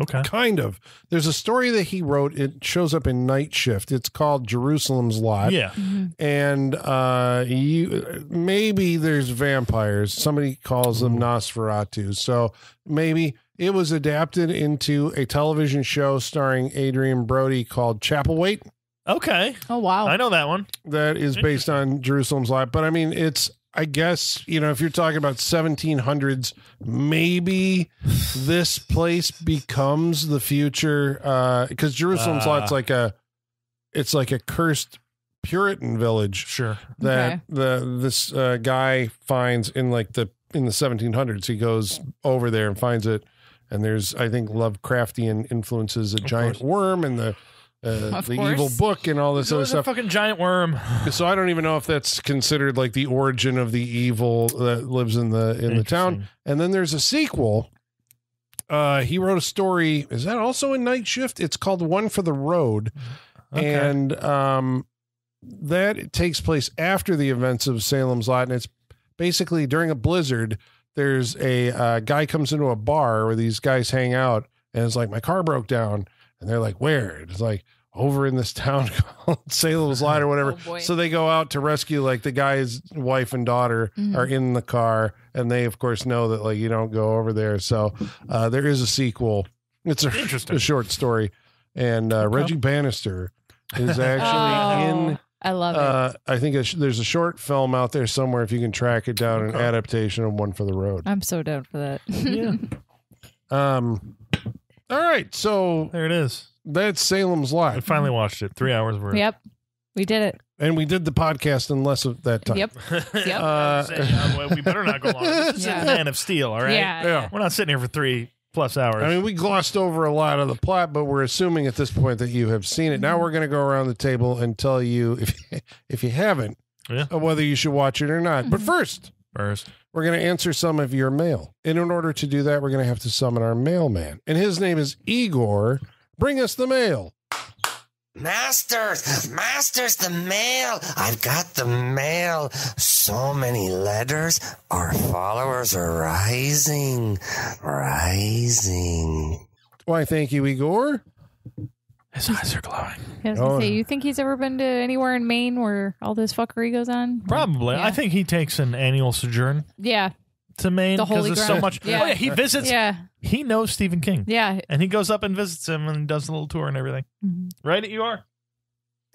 Okay. kind of. There's a story that he wrote it shows up in Night Shift. It's called Jerusalem's Lot Yeah. Mhm. and uh you maybe there's vampires. Somebody calls them Nosferatu. So maybe it was adapted into a television show starring Adrien Brody called Chapelwaite. Okay. Oh wow. I know that one. that is based on Jerusalem's Lot. But I mean, it's I guess you know if you're talking about 1700s, maybe this place becomes the future because Jerusalem's Ah. Lot's like a it's like a cursed Puritan village Sure. that Okay. the this uh, guy finds in like the in the 1700s. He goes over there and finds it, and there's I think Lovecraftian influences, a giant course. worm and the. Uh, the course. evil book and all this other was a stuff. fucking giant worm. So I don't even know if that's considered like the origin of the evil that lives in the in the town. And then there's a sequel. Uh, he wrote a story. Is that also in Night Shift? It's called One for the Road, Okay. and um, that takes place after the events of Salem's Lot, and it's basically during a blizzard. There's a uh, guy comes into a bar where these guys hang out, and it's like my car broke down, and they're like, "Where?" And It's like over in this town called Salem's Lot or whatever. Oh, so they go out to rescue like the guy's wife and daughter Mhm. are in the car, and they of course know that like you don't go over there. So uh, there is a sequel. It's a, Interesting. a short story, and uh, Reggie Bannister is actually in. Oh, I love it. Uh, I think sh- there's a short film out there somewhere if you can track it down, an adaptation of One for the Road. I'm so down for that. Yeah. Um, all right, so There it is. that's Salem's I Lot, finally watched it. Three hours worth. yep. We did it. and we did the podcast in less of that time. Yep. Yep. Uh, we better not go long. This is Yeah. Man of Steel, all right? Yeah. Yeah. We're not sitting here for three plus hours. I mean, we glossed over a lot of the plot, but we're assuming at this point that you have seen it. Now we're going to go around the table and tell you if if you haven't, Yeah. uh, whether you should watch it or not. But first, First. We're going to answer some of your mail. And in order to do that, we're going to have to summon our mailman, and his name is Igor. Bring us the mail. Masters, masters, the mail. I've got the mail. So many letters. Our followers are rising, rising. Why, thank you, Igor. His eyes are glowing. I was gonna Oh. say, you think he's ever been to anywhere in Maine where all this fuckery goes on? Probably. Yeah. I think he takes an annual sojourn Yeah. to Maine The because Holy there's so Ground. much. Yeah. Oh, yeah. He visits. Yeah. He knows Stephen King. Yeah. And he goes up and visits him and does a little tour and everything. Mhm. Right? You are?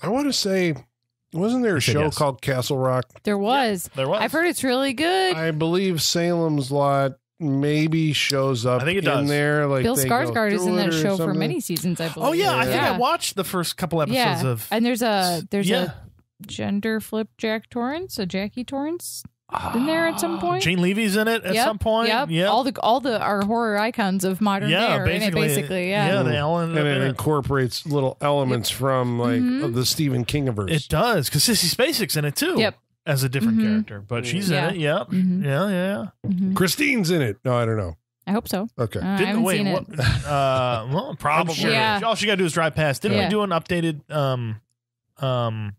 I want to say, wasn't there a I said show yes. called Castle Rock? There was. There was. I've heard it's really good. I believe Salem's Lot maybe shows up I think it does. in there. Like Bill they go Skarsgård is in through that or show for something. many seasons, I believe. Oh, yeah. I think yeah. I watched the first couple episodes yeah. of. and there's a there's yeah. a gender flip Jack Torrance, a Jackie Torrance in there at some point. Gene Levy's in it at Yep, some point. Yep. Yep. All the all the our horror icons of modern day yeah, are in it basically, basically. Yeah. yeah, they all ended and it in it. incorporates little elements from like Mhm. of the Stephen Kingiverse. It does because Sissy Spacek's in it too. Yep. As a different Mhm. character, but she's Yeah. in it. Yep. Mhm. Yeah, yeah. Mhm. Christine's in it. No, I don't know. I hope so. Okay. Uh, I Didn't haven't wait. seen What? it. Uh, well, probably. sure. Yeah. All she got to do is drive past. Didn't Yeah. we do an updated um um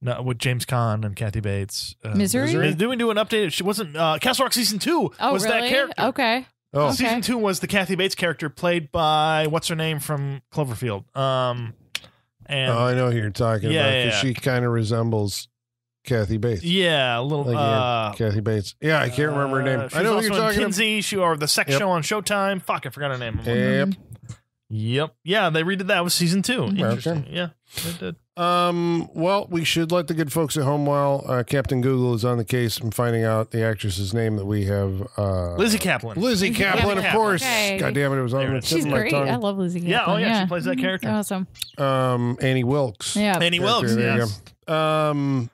no, with James Caan and Kathy Bates? Uh, Misery? Misery? Did we do an updated? She wasn't. Uh, Castle Rock season two Oh, was really? that character. Okay. Oh, Okay. Season two was the Kathy Bates character played by what's her name from Cloverfield. Um, and oh, I know who you're talking Yeah, about yeah, because yeah. she kind of resembles Kathy Bates. yeah, a little. Like, yeah, uh, Kathy Bates. Yeah, I can't remember her name. uh, she I know was who you're talking. Kinsey, she or the sex Yep. show on Showtime. Fuck, I forgot her name. Yep. Yep. Yeah, they redid that with season two. Okay. Yeah, they did. Um, well, we should let the good folks at home while uh, Captain Google is on the case and finding out the actress's name that we have. Uh, Lizzy Caplan. Lizzy Lizzy Caplan, of course. Okay. God damn it, it was on it the tip She's of my great. tongue. I love Lizzy. Caplan. Yeah, oh, Caplan, yeah, she plays that character. Awesome. Um, Annie Wilkes. Yeah. Annie Wilkes. There Yes. Um,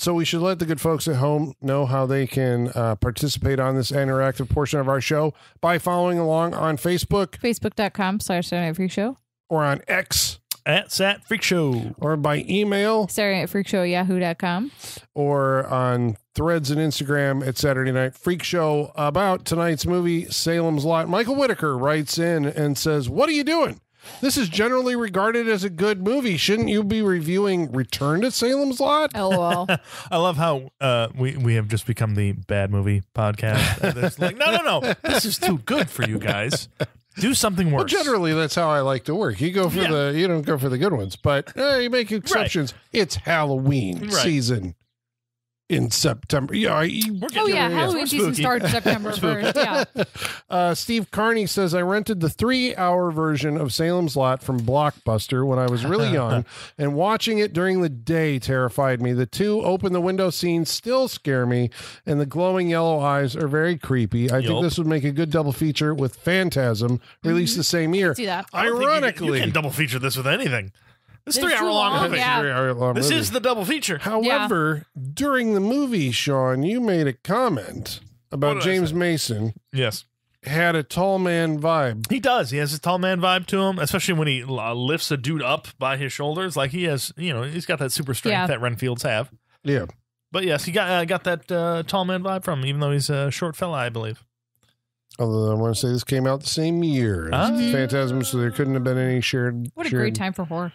so we should let the good folks at home know how they can uh, participate on this interactive portion of our show by following along on Facebook Facebook.com slash Saturday Night Freak Show. or on X At Sat Freak Show. or by email Saturday Night Freak Show yahoo.com. or on threads and Instagram at Saturday Night Freak Show about tonight's movie, Salem's Lot. Michael Whitaker writes in and says, What are you doing? This is generally regarded as a good movie. Shouldn't you be reviewing Return to Salem's Lot? LOL. I love how uh, we we have just become the bad movie podcast. And it's like, no, no, no, this is too good for you guys. Do something Well, worse. generally, that's how I like to work. You go for Yeah. the, you don't go for the good ones, but uh, you make exceptions. It's Halloween Right. season in September. Yeah, I, We're Oh, getting- yeah. yeah, Halloween we're season spooky. starts September 1st. Yeah. Uh, Steve Carney says I rented the three-hour version of Salem's Lot from Blockbuster when I was really young, and watching it during the day terrified me. The two open the window scenes still scare me, and the glowing yellow eyes are very creepy. I think this would make a good double feature with Phantasm, released the same year. See that. I don't think you can- Ironically, you can double feature this with anything. This It's three hour too long long, yeah. Three-hour-long This movie. is the double feature. However, during the movie, Sean, you made a comment about What did I James? Mason Yes. had a tall man vibe. He does. He has a tall man vibe to him, especially when he uh, lifts a dude up by his shoulders. Like he has, you know, he's got that super strength Yeah. that Renfields have. Yeah. But yes, he got uh, got that uh, tall man vibe from him, even though he's a short fella, I believe. Although I want to say this came out the same year as Ah. Phantasm, so there couldn't have been any shared. What a shared- great time for horror.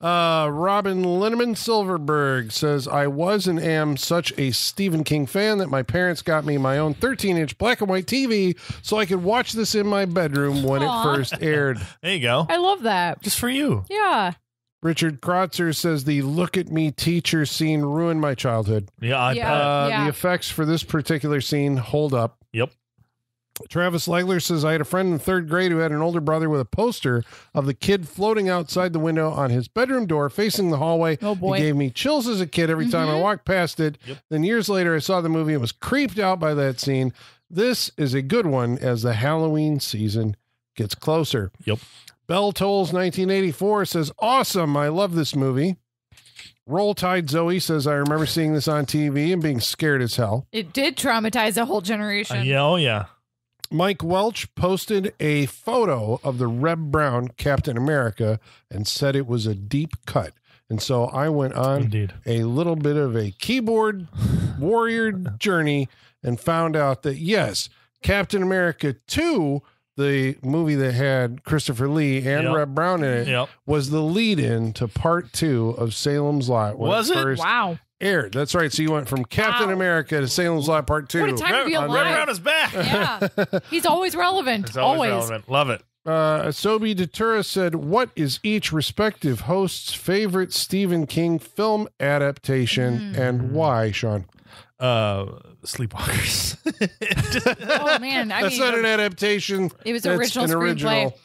Uh, Robin Linneman Silverberg says, I was and am such a Stephen King fan that my parents got me my own 13 inch black and white TV so I could watch this in my bedroom when Aw. it first aired. There you go. I love that. Just for you. Yeah. Richard Krotzer says, The look at me teacher scene ruined my childhood. Yeah. I Yeah. Uh, Yeah. The effects for this particular scene hold up. Yep. Travis Legler says, I had a friend in third grade who had an older brother with a poster of the kid floating outside the window on his bedroom door facing the hallway. Oh, boy. It gave me chills as a kid every time I Mhm. walked past it. Yep. Then years later, I saw the movie and was creeped out by that scene. This is a good one as the Halloween season gets closer. Yep. Bell Tolls 1984 says, Awesome. I love this movie. Roll Tide Zoe says, I remember seeing this on TV and being scared as hell. It did traumatize a whole Uh, generation. yeah. Oh yeah. Mike Welch posted a photo of the Reb Brown Captain America and said it was a deep cut. And so I went on Indeed. a little bit of a keyboard warrior journey and found out that yes, Captain America 2, the movie that had Christopher Lee and Yep. Reb Brown in it, Yep. was the lead in to part two of Salem's Lot. when Was it? First Wow. Aired. That's right. So you went from Captain Wow. America to Salem's Lot part two. What a time to be alive. Reb Brown is back. Yeah. He's always relevant. It's always, always. relevant. Love it. Uh, Asobi Datura said, What is each respective host's favorite Stephen King film adaptation and why, Sean? Uh, Sleepwalkers. Oh man. I That's mean not an adaptation. it was That's original an screenplay. original.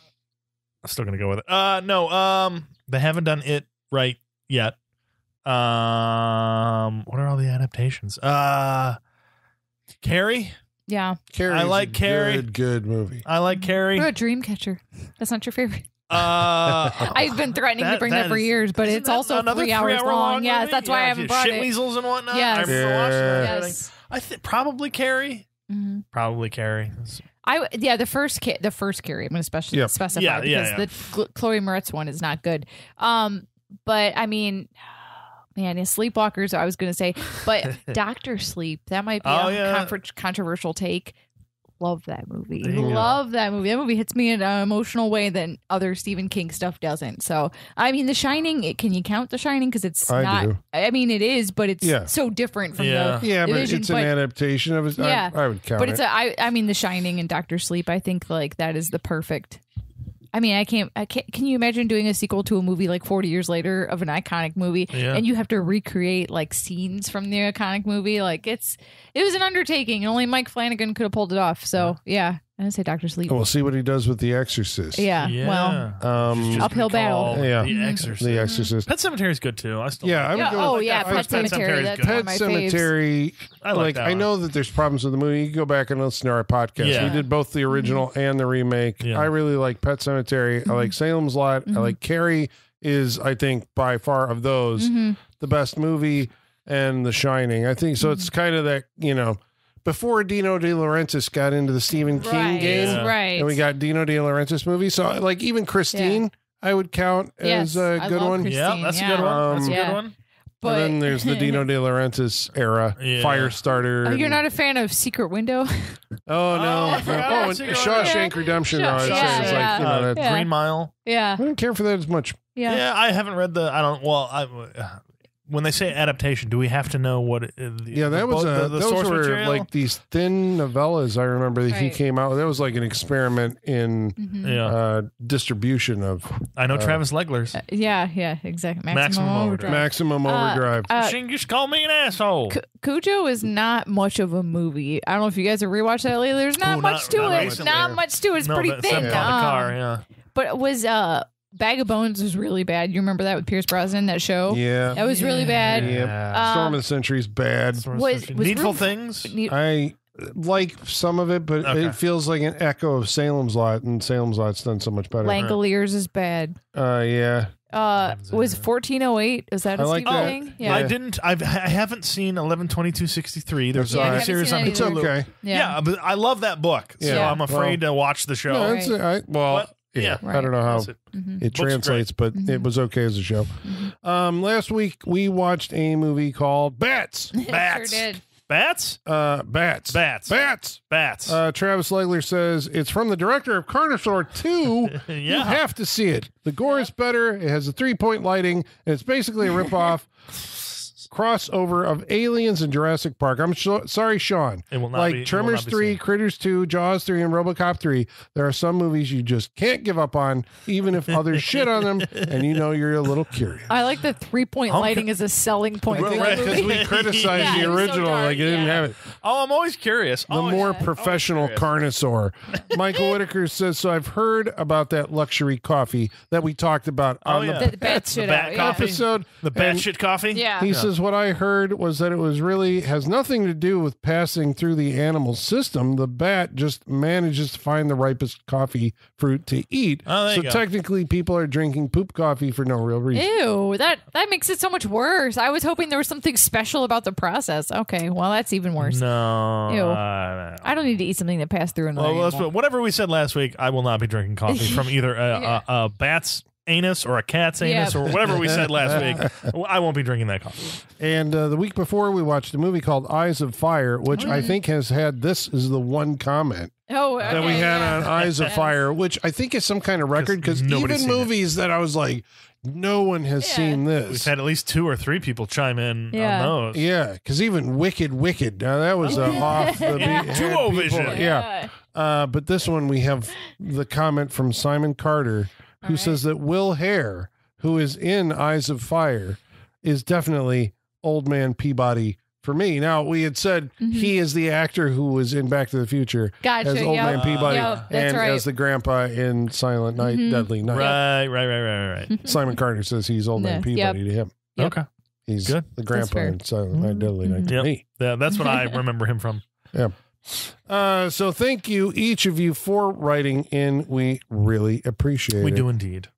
I'm still gonna go with it. Uh, no. Um, they haven't done it right yet. Um, what are all the adaptations? Uh, Carrie. Yeah. Carrie. I like a Carrie. Good, good movie. I like Carrie. What about Dreamcatcher? That's not your favorite. Uh, I've been threatening to bring that that, for is- years, but it's also another three hours three-hour long. Yes, movie? that's why I Yeah, haven't brought shit it. weasels and whatnot. Yes. I remember watching that. Yes. I think probably Carrie. Mhm. Probably Carrie. I yeah the first ca- the first Carrie I'm going to specially Yep. specify Yeah, because yeah, yeah. the Chloe Moretz one is not good. Um, but I mean, man, in Sleepwalkers I was going to say, but Doctor Sleep that might be Oh, a yeah. confer- controversial take. Love that movie. There go. Love that movie. That movie hits me in an emotional way that other Stephen King stuff doesn't. So I mean, The Shining. It, can you count The Shining? Because it's I not. do. I mean, it is, but it's Yeah. so different from Yeah. the Yeah, but division, it's an but- adaptation of it. Yeah. I, I would count but it. it's a, I, I mean, The Shining and Doctor Sleep. I think like that is the perfect I mean, I can't, I can't. Can you imagine doing a sequel to a movie like 40 years later of an iconic movie, Yeah. and you have to recreate like scenes from the iconic movie? Like it's, it was an undertaking, and only Mike Flanagan could have pulled it off. So yeah, I say Doctor Sleep. We'll see what he does with The Exorcist. Yeah, Yeah. well, Um, Just Uphill battle. Yeah. The Mhm. Exorcist. The Exorcist. Pet Sematary is good too. I still Yeah, I would yeah, go oh with yeah, that Pet first Pet Sematary. Sematary That's good. one of Pet my faves. Sematary. I like like that I one. know that there's problems with the movie. You can go back and listen to our podcast. Yeah. We did both the original mm-hmm. and the remake. Yeah. I really like Pet Sematary. I like mm-hmm. Salem's Lot. I like mm-hmm. Carrie is I think by far of those the best movie and The Shining. I think so. It's kind of that you know before Dino De Laurentiis got into the Stephen King Right, game, Yeah. right. and we got Dino De Laurentiis movie. So like even Christine, I would count Yes, as a I good one. Christine. Yeah, that's a good one. That's a Um, Yeah. good one. but and then there's the Dino De Laurentiis era, Yeah. Firestarter. Oh, you're and- not a fan of Secret Window? Oh no! I forgot oh, about and Shawshank Window. Redemption. Yeah, though, I'd yeah, say yeah. like you know Uh, Green Mile. yeah, I don't care for that as much. yeah. Yeah. I haven't read the. I don't. Well, I. uh, When they say adaptation, do we have to know what? It, the, Yeah, that the, was a, the, the those source were material? like these thin novellas. I remember that he came out. That was like an experiment in Mhm. Yeah, uh, distribution of I know uh, Travis Legler's. Uh, yeah, yeah, exactly. Maximum, Maximum overdrive. Maximum Uh, Overdrive. Uh, she just called me an asshole. Cu- Cujo is not much of a movie. I don't know if you guys have rewatched that lately. There's not Ooh, much not- to not it. recently. Not much to it. It's no, pretty but thin. Seven Caught the Um, car. Yeah. But it was uh, Bag of Bones was really bad. You remember that with Pierce Brosnan that show? yeah, That was really bad. Yep. Uh, Storm of the Century's bad. Source was- material. was Needful Roof- Things. Ne- I like some of it, but Okay. it feels like an echo of Salem's Lot, and Salem's Lot's done so much better. Langoliers is bad. Uh, yeah, Uh, was 1408? Is that a I like Stephen that. King? Yeah. I didn't. I've, I haven't seen eleven twenty two sixty three. There's That's all a right. series on Haven't it's seen Hulu. okay. Yeah. but I love that book, so Yeah. I'm afraid to watch the show. No, it's, I, well, But, yeah, yeah. I don't know how That's it. Mhm. it Book's great. translates, but it was okay as a show. Um, last week we watched a movie called Bats. Bats. sure did. Bats. Uh, Bats. Bats. Bats. Bats. Uh, Travis Legler says it's from the director of Carnosaur 2. You have to see it. The gore is better. It has a three point lighting, and it's basically a ripoff crossover of Aliens and Jurassic Park. I'm so, sorry, Sean. It will not like be- Tremors not be 3, seen. Critters 2, Jaws 3, and Robocop 3. There are some movies you just can't give up on, even if others shit on them, and you know you're a little curious. I like the three point Homecom- lighting as a selling point. for that Right, Because we criticized Yeah, the it was so original, dark, like it didn't have it. Oh, I'm always curious. The Always- more always professional carnosaur. Michael Whitaker says, So I've heard about that luxury coffee that we talked about Oh, on yeah. the the bat shit bat out. Coffee? episode. The And batshit coffee. Yeah. He says, What I heard was that it was really has nothing to do with passing through the animal system. The bat just manages to find the ripest coffee fruit to eat. Oh, so technically, people are drinking poop coffee for no real reason. Ew, that that makes it so much worse. I was hoping there was something special about the process. Okay, well that's even worse. No. Ew. uh, I don't need to eat something that passed through another well, let's animal. whatever we said last week, I will not be drinking coffee from either a, Yeah. a, a bat's anus or a cat's anus Yeah. or whatever we said last week. I won't be drinking that coffee. And uh, the week before, we watched a movie called Eyes of Fire, which I think has had this is the one comment Oh, okay, that we had yeah. on Eyes of Fire, which I think is some kind of record because even seen it. movies that I was like, no one has Yeah. seen this. We've had at least two or three people chime in Yeah. on those. yeah, because even Wicked, Wicked, now that was uh, off the Yeah. beat. had Duo-Vision. people- Yeah. Uh, but this one, we have the comment from Simon Carter, who right. says that Will Hare, who is in Eyes of Fire, is definitely Old Man Peabody for me. Now, we had said he is the actor who was in Back to the Future Mm-hmm. Gotcha, as Old yep. Man Peabody Yep, and right. as the grandpa in Silent Night, Mhm. Deadly Night. Right, right, right, right, right. Simon Carter says he's Old Man Yeah, Peabody yep. to him. Yep. Okay. He's Good. the grandpa in Silent Night, Deadly Night to Yep. me. Yeah, that's what I remember him from. Uh, so thank you, each of you, for writing in. We really appreciate it. We do indeed.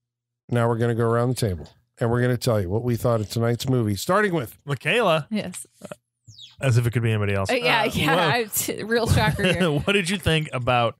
Now we're going to go around the table and we're going to tell you what we thought of tonight's movie, starting with Michaela, Yes. as if it could be anybody else. Uh, yeah, Uh, yeah. well, I- t- real shocker here. what did you think about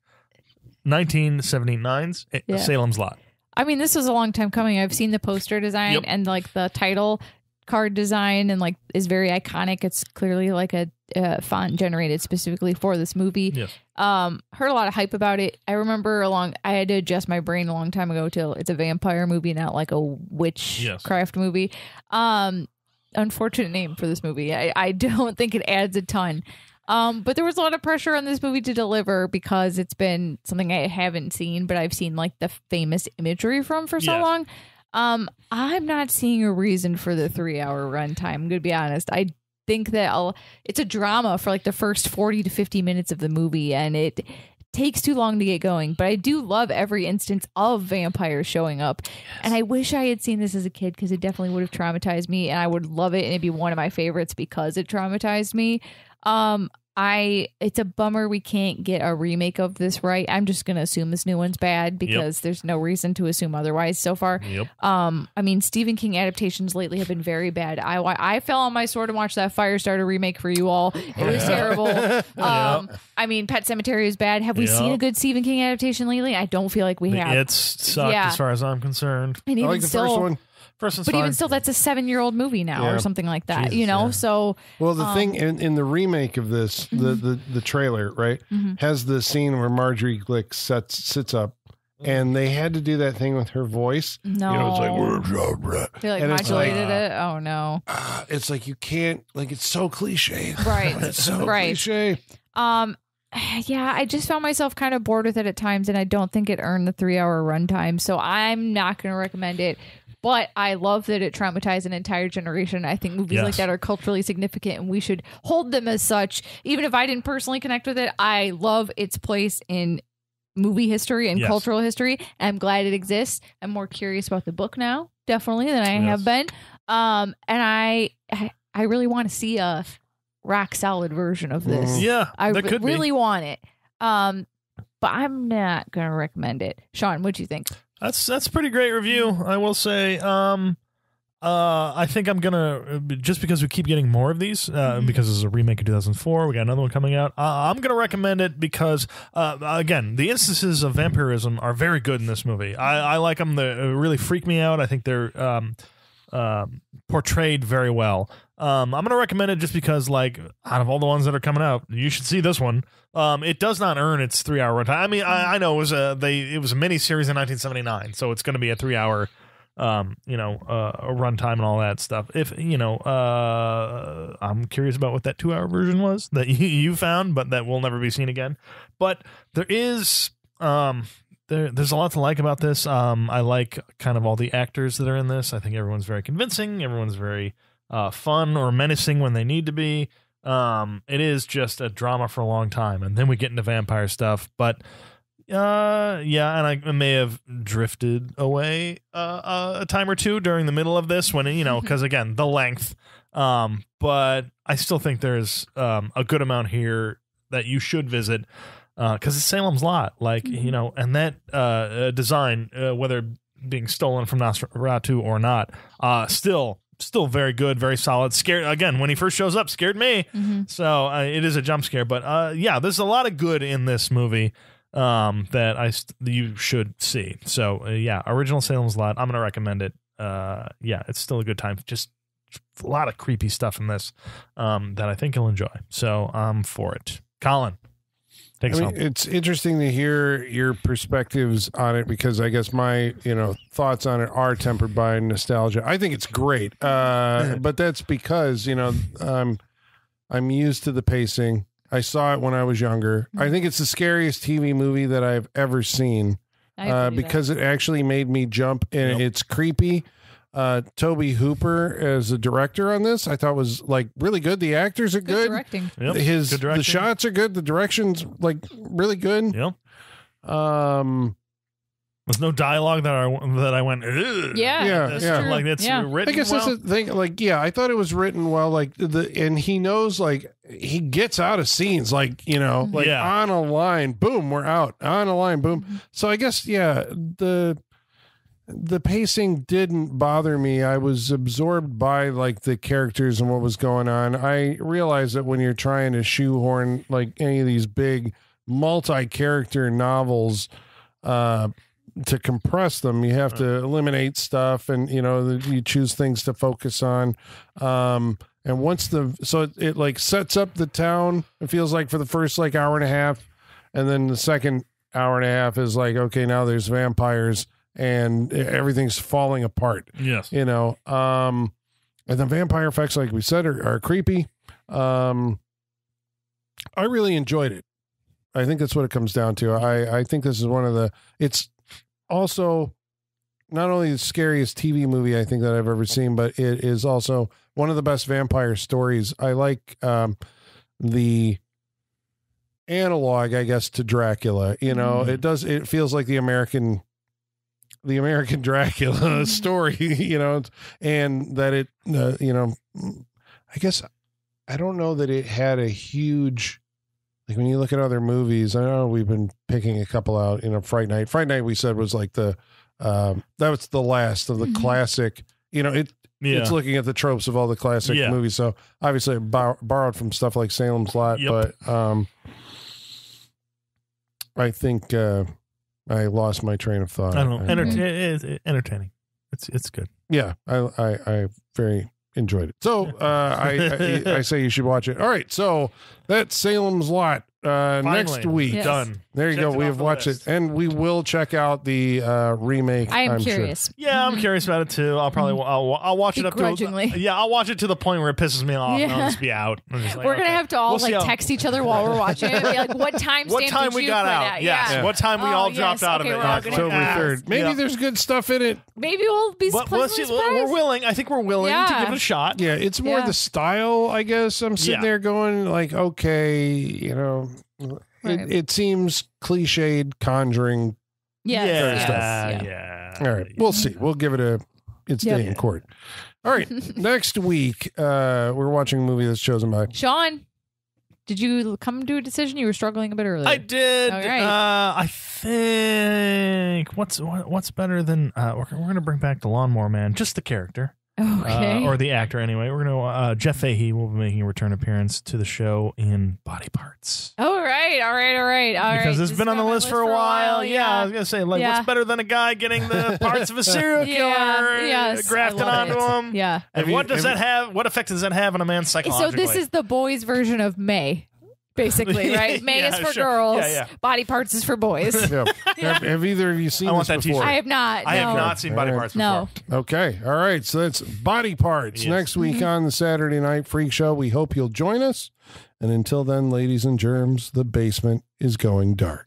1979's Yeah. Salem's Lot? I mean, this was a long time coming. I've seen the poster design Yep. and like the title card design, and like is very iconic. It's clearly like a uh, font generated specifically for this movie. Yes. Um, heard a lot of hype about it. I remember a long. I had to adjust my brain a long time ago till it's a vampire movie, not like a witchcraft movie. Um, unfortunate name for this movie. I, I don't think it adds a ton. Um, but there was a lot of pressure on this movie to deliver because it's been something I haven't seen, but I've seen like the famous imagery from for so Yes. long. Um, I'm not seeing a reason for the three hour runtime. I'm gonna be honest. I think that I'll, it's a drama for like the first 40 to 50 minutes of the movie, and it takes too long to get going. But I do love every instance of vampires showing up, and I wish I had seen this as a kid because it definitely would have traumatized me, and I would love it, and it'd be one of my favorites because it traumatized me. Um, I it's a bummer we can't get a remake of this right. I'm just gonna assume this new one's bad because there's no reason to assume otherwise so far. Yep. Um, I mean Stephen King adaptations lately have been very bad. I I fell on my sword and watched that Firestarter remake for you all. It was terrible. Um, I mean Pet Sematary is bad. Have we Yep. seen a good Stephen King adaptation lately? I don't feel like we have. It's sucked Yeah. as far as I'm concerned. and I even like the still, first one. First one's but fine. even still, that's a seven-year-old movie now Yeah. or something like that. Jesus, you know, yeah. so Well, the Um, thing in, in the remake of this, the, the the trailer, right, Mhm. has the scene where Marjorie Glick sets sits up, and they had to do that thing with her voice. no, You know, it's like "Blah, blah." they like and it's like, modulated it. Oh no, Ah, it's like you can't like it's so cliche. right, It's so right. cliche. Um, yeah, I just found myself kind of bored with it at times, and I don't think it earned the three hour runtime. So I'm not going to recommend it. But I love that it traumatized an entire generation. I think movies like that are culturally significant, and we should hold them as such. Even if I didn't personally connect with it, I love its place in movie history and Yes. cultural history. I'm glad it exists. I'm more curious about the book now, definitely, than I Yes. have been. Um, and I, I, I really want to see a rock solid version of this. Mm. yeah, I that re- could really be. want it. Um, but I'm not gonna recommend it. Sean, what do you think? That's that's a pretty great review, I will say. Um, uh, I think I'm gonna just because we keep getting more of these uh, Mhm. because this is a remake of 2004. We got another one coming out. Uh, I'm gonna recommend it because uh, again, the instances of vampirism are very good in this movie. I, I like them. They really freak me out. I think they're um, um, portrayed very well. Um, I'm gonna recommend it just because, like, out of all the ones that are coming out, you should see this one. Um, it does not earn its three hour runtime. I mean, I, I know it was a they it was a mini series in 1979, so it's gonna be a three hour, um, you know, uh, runtime and all that stuff. If you know, uh, I'm curious about what that two hour version was that you, you found, but that will never be seen again. But there is um there, there's a lot to like about this. Um, I like kind of all the actors that are in this. I think everyone's very convincing. Everyone's very uh, fun or menacing when they need to be. Um, it is just a drama for a long time, and then we get into vampire stuff. But uh, yeah, and I may have drifted away uh, uh, a time or two during the middle of this when you know, because again, the length. Um, but I still think there's um a good amount here that you should visit because it's Salem's Lot, like Mhm. you know, and that uh, uh design, uh, whether being stolen from Nosferatu or not, uh, still still very good, very solid. Scared again when he first shows up, scared me. Mm-hmm. So uh, it is a jump scare, but uh, yeah, there's a lot of good in this movie um, that I st- you should see. So uh, yeah, original Salem's Lot. I'm gonna recommend it. Uh, yeah, it's still a good time. Just a lot of creepy stuff in this um, that I think you'll enjoy. So I'm for it. Colin, take I mean, home. it's interesting to hear your perspectives on it because I guess my you know thoughts on it are tempered by nostalgia. I think it's great, uh, but that's because you know um, I'm used to the pacing. I saw it when I was younger. I think it's the scariest TV movie that I've ever seen uh, because it actually made me jump and Yep. it's creepy. Uh, Tobe Hooper as a director on this, I thought was like really good. The actors are good, good. directing. Yep, His good the shots are good. The direction's like really good. Yep. Um, There's no dialogue that I that I went. "Ugh." Yeah, Yeah, That's yeah. true. Like it's Yeah. written I guess well. that's the thing. Like, yeah, I thought it was written well. Like the and he knows like he gets out of scenes like you know like Yeah. on a line, boom, we're out on a line, boom. So I guess yeah, the the pacing didn't bother me. I was absorbed by like the characters and what was going on. I realize that when you're trying to shoehorn like any of these big multi-character novels uh to compress them you have to eliminate stuff and you know you choose things to focus on um and once the so it, it like sets up the town it feels like for the first like hour and a half and then the second hour and a half is like okay now there's vampires and everything's falling apart yes. you know um and the vampire effects like we said are, are creepy um I really enjoyed it. I think that's what it comes down to. I, I think this is one of the. It's also not only the scariest TV movie I think that I've ever seen, but it is also one of the best vampire stories. I like um, the analog, I guess, to Dracula. You know, Mhm. it does. It feels like the American, the American Dracula story. You know, and that it, uh, you know, I guess I don't know that it had a huge. Like when you look at other movies, I know we've been picking a couple out. You know, Fright Night. Fright Night we said was like the um, that was the last of the Mhm. classic. You know, it Yeah. it's looking at the tropes of all the classic Yeah. movies. So obviously, it bor- borrowed from stuff like Salem's Lot, Yep. but um, I think uh, I lost my train of thought. I don't know. I- Enter- Mhm. it- it- entertaining. It's it's good. yeah, I, I I very enjoyed it. So uh, I, I I say you should watch it. All right, so that's Salem's Lot. Uh, next week, Yes. Done. there you Checked go. We have watched list. it, and we will check out the uh, remake. I am I'm sure. curious. Yeah, I'm curious about it too. I'll probably I'll, I'll watch it up to Begrudgingly. yeah. I'll watch it to the point where it pisses me off. and I'll just be out. I'm just like, we're gonna okay. have to all We'll like how- text each other while we're watching it. Be like, what time? What time did we you got out? Yes. Yeah. What time we Oh, all yes. dropped out of it? we're all Like, gonna October third. Maybe Yeah. there's good stuff in it. Maybe we'll be But let's see. pleasantly We're willing. I think we're willing to give it a shot. Yeah, it's more the style, I guess. I'm sitting there going like, okay, you know, Right. it, it seems cliched conjuring. Yes, yeah, yes, yeah. yeah. All right, we'll see. We'll give it a its Yep. day in court. All right, next week uh we're watching a movie that's chosen by Sean, did you come to a decision? You were struggling a bit earlier. I did. All right. Uh, I think what's what, what's better than uh, we're, we're gonna bring back the Lawnmower Man, just the character. Okay. uh, or the actor anyway. We're gonna uh, Jeff Fahey will be making a return appearance to the show in Body Parts. all right, all right, all right, all right. because it's This been on the been list for a while. Yeah, I was gonna say, like, Yeah. what's better than a guy getting the parts of a serial killer Yeah, yes, grafted I love onto it. him? Yeah. And Have you- what does have that have? What effect does that have on a man So psychologically? this is the boys' version of May, basically, right? May Yeah, is for sure. girls. Yeah, yeah. Body parts is for boys. yeah. have, have either of you seen I want this that before? t-shirt. I have not. I have not seen Body All right. Parts before. No. Okay. All right. So that's Body Parts Yes. next week mm-hmm. on the Saturday Night Freak Show. We hope you'll join us. And until then, ladies and germs, the basement is going dark.